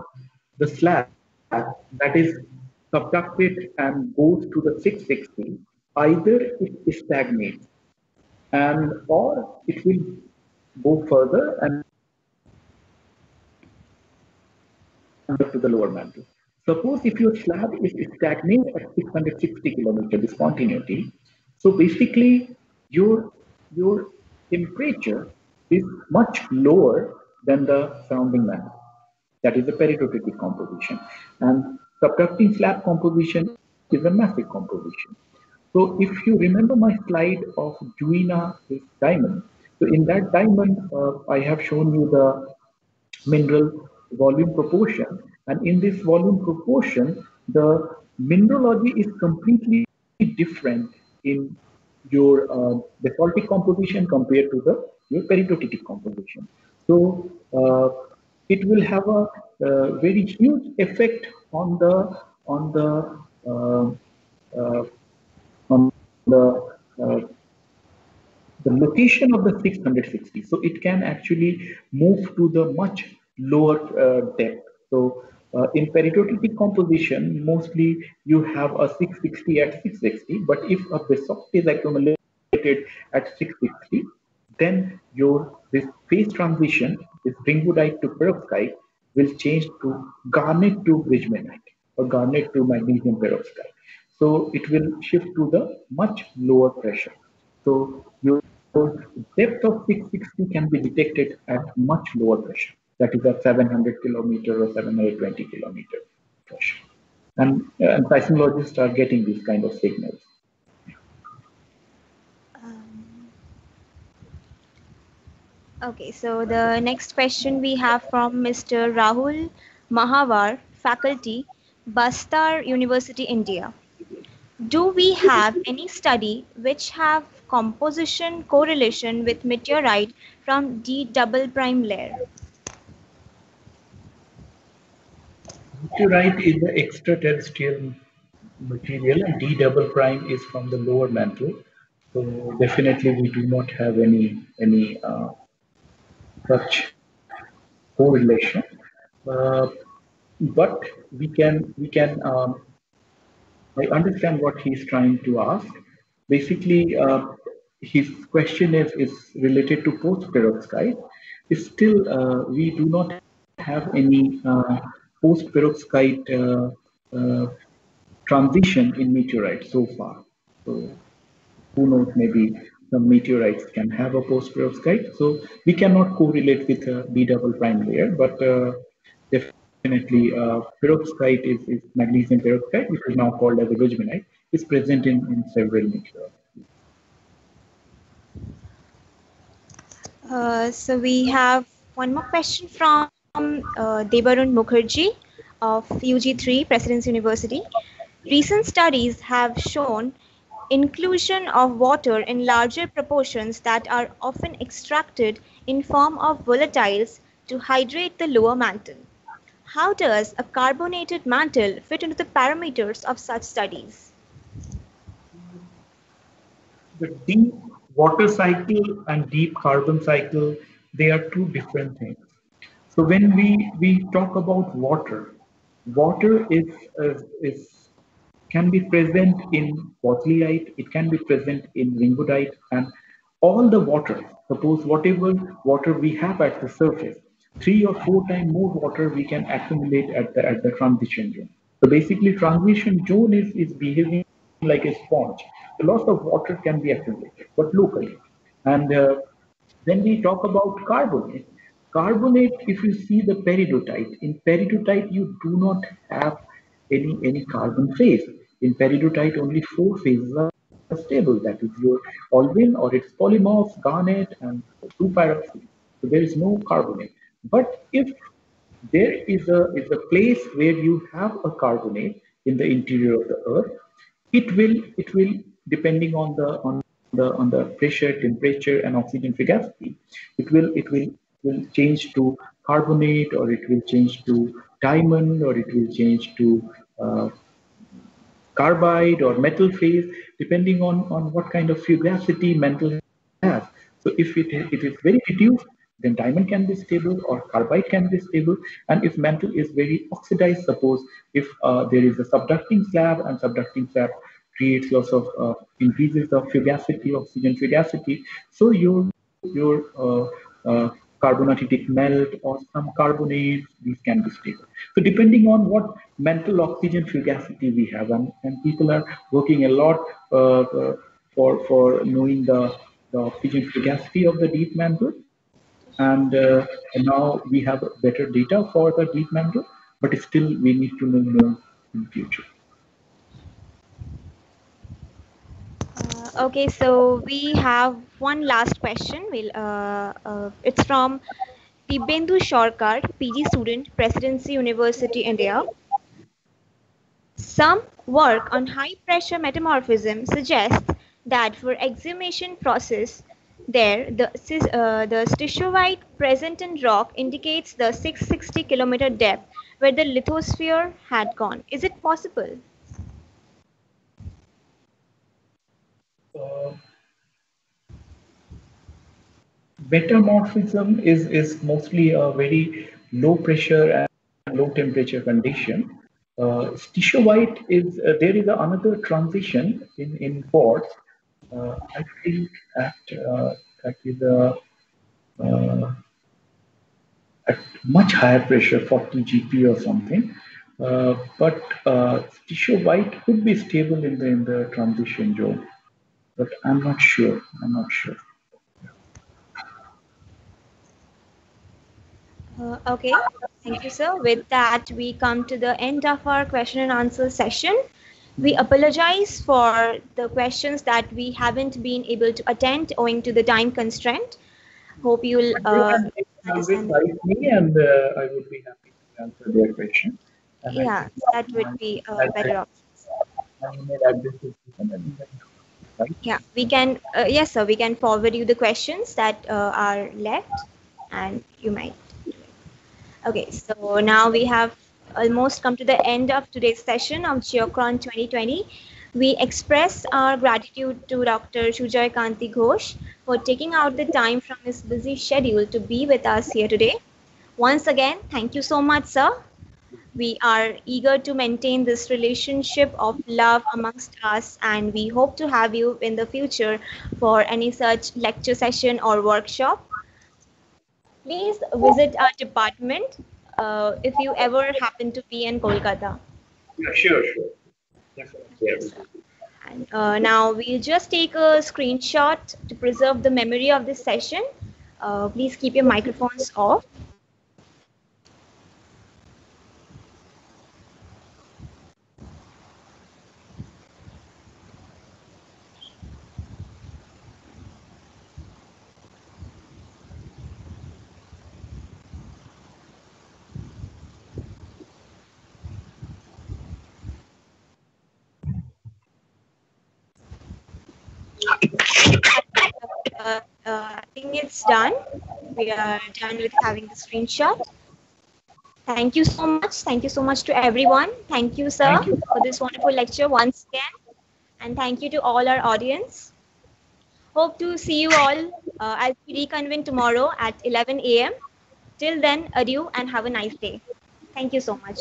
the slab that is subducted and goes to the 660, either it stagnates and or it will go further and to the lower mantle. Suppose if your slab is stagnant at 660 kilometer discontinuity, so basically your your temperature is much lower than the surrounding mantle. That is the peridotitic composition. And subducting slab composition is a massive composition. So if you remember my slide of Juina diamond, so in that diamond, uh, I have shown you the mineral volume proportion. And in this volume proportion, the mineralogy is completely different in your uh, basaltic composition compared to the your peridotitic composition. So uh, it will have a uh, very huge effect on the on the uh, uh the uh, the location of the 660. So it can actually move to the much lower uh, depth. So in peridotic composition, mostly you have a 660 at 660, but if a basalt is accumulated at 660, then your this phase transition, this ringwoodite to perovskite, will change to garnet to bridgmanite or garnet to magnesium perovskite. So it will shift to the much lower pressure. So your depth of 660 can be detected at much lower pressure. That is at 700 kilometer or 720 kilometer pressure. And, uh, and seismologists are getting these kind of signals. Okay, so the next question we have from Mr. Rahul Mahavar, faculty, Bastar University, India. Do we have any study which have composition correlation with meteorite from D double prime layer? Meteorite is the extraterrestrial material and D double prime is from the lower mantle. So definitely we do not have any any uh, such correlation. Uh, but we can we can um, I understand what he's trying to ask. Basically, uh, his question is, is related to post-perovskite. Still, uh, we do not have any uh, post-perovskite uh, uh, transition in meteorites so far. So who knows, maybe some meteorites can have a post-perovskite. So we cannot correlate with a D double prime layer, but uh, definitely uh, perovskite is, is magnesium perovskite, which is now called as a bridgmanite, is present in, in several meteorites. Uh, so we have one more question from uh, Mukherjee of UG3 Presidency University. Recent studies have shown inclusion of water in larger proportions that are often extracted in form of volatiles to hydrate the lower mantle. How does a carbonated mantle fit into the parameters of such studies? The deep water cycle and deep carbon cycle, they are two different things. So when we, we talk about water, water is, is can be present in bauxite, it can be present in ringwoodite, and all the water, suppose whatever water we have at the surface, three or four times more water we can accumulate at the at the transition zone. So basically transition zone is, is behaving like a sponge. The loss of water can be accumulated, but locally. And uh, when we talk about carbonate, carbonate, if you see the peridotite, in peridotite you do not have any, any carbon phase. In peridotite, only four phases are stable. That is your olivine or its polymorphs, garnet, and two pyroxene. So there is no carbonate. But if there is a, is a place where you have a carbonate in the interior of the earth, it will it will depending on the on the on the pressure, temperature, and oxygen fugacity, it will it will will change to carbonate or it will change to diamond or it will change to uh, carbide or metal phase depending on on what kind of fugacity mantle has. So if it, it is very reduced, then diamond can be stable or carbide can be stable. And if mantle is very oxidized, suppose if uh, there is a subducting slab and subducting slab creates lots of uh, increases the fugacity, oxygen fugacity. So your your uh, uh, carbonatitic melt or some carbonates, these can be stable. So depending on what mantle oxygen fugacity we have, and, and people are working a lot uh, uh, for for knowing the, the oxygen fugacity of the deep mantle and, uh, and now we have better data for the deep mantle, but still we need to know more in future. Uh, okay, so we have one last question. We'll, uh, uh, it's from Dibendu Shorkar, PG student, Presidency University, India. Some work on high pressure metamorphism suggests that for exhumation process, there, the, uh, the stishovite present in rock indicates the 660 kilometer depth where the lithosphere had gone. Is it possible? Uh, metamorphism is, is mostly a very low pressure and low temperature condition. Uh, stishovite is, uh, there is another transition in, in quartz I think at uh, that is uh, at much higher pressure, 40 GP or something. Uh, but uh, white could be stable in the in the transition zone, but I'm not sure. I'm not sure. Uh, okay, thank you, sir. With that, we come to the end of our question and answer session. We apologize for the questions that we haven't been able to attend owing to the time constraint. Hope you'll uh, understand. me and uh, I would be happy to answer their question. And yeah, that would be a better option. Yeah, we can, uh, yes, sir, we can forward you the questions that uh, are left and you might. Okay, so now we have almost come to the end of today's session of Geochron 2020. We express our gratitude to Dr. Sujoy Kanti Ghosh for taking out the time from his busy schedule to be with us here today. Once again, thank you so much, sir. We are eager to maintain this relationship of love amongst us, and we hope to have you in the future for any such lecture session or workshop. Please visit our department uh, if you ever happen to be in Kolkata. Yeah, sure, sure. Yes. And uh, now we'll just take a screenshot to preserve the memory of this session. Uh, please keep your microphones off. Uh, uh, I think it's done. We are done with having the screenshot. Thank you so much. Thank you so much to everyone. Thank you, sir, Thank you. for this wonderful lecture once again. And thank you to all our audience. Hope to see you all uh, as we reconvene tomorrow at 11 a.m. Till then, adieu and have a nice day. Thank you so much.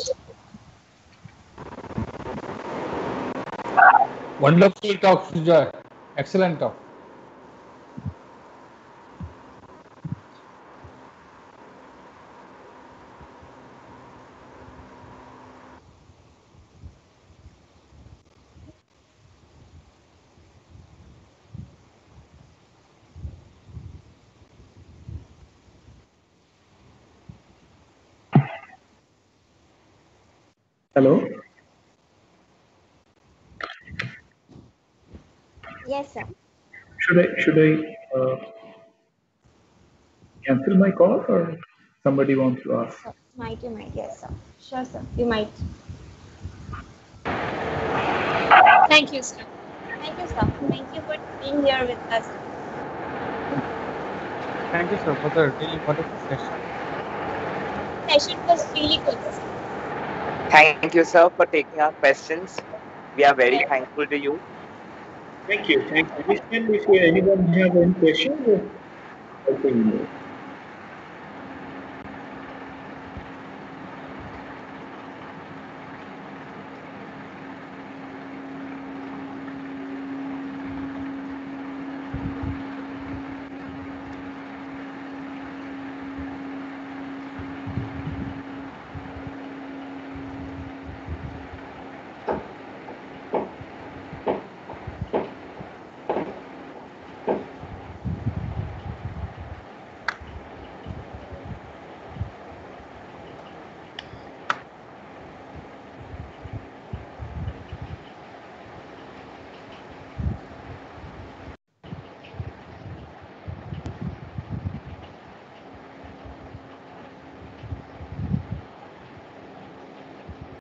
Wonderful talk, Sujoy. Excellent talk. Hello. Yes, sir. Should I should I uh, cancel my call or somebody wants to ask? So, might, you might. Yes, sir. Sure, sir. You might. Thank you, sir. Thank you, sir. Thank you for being here with us. Thank you, sir, for the really wonderful session. Session was really good. sir. Thank you, sir, for taking our questions. We are very thankful to you. Thank you. Thank you. If anyone have any questions, I think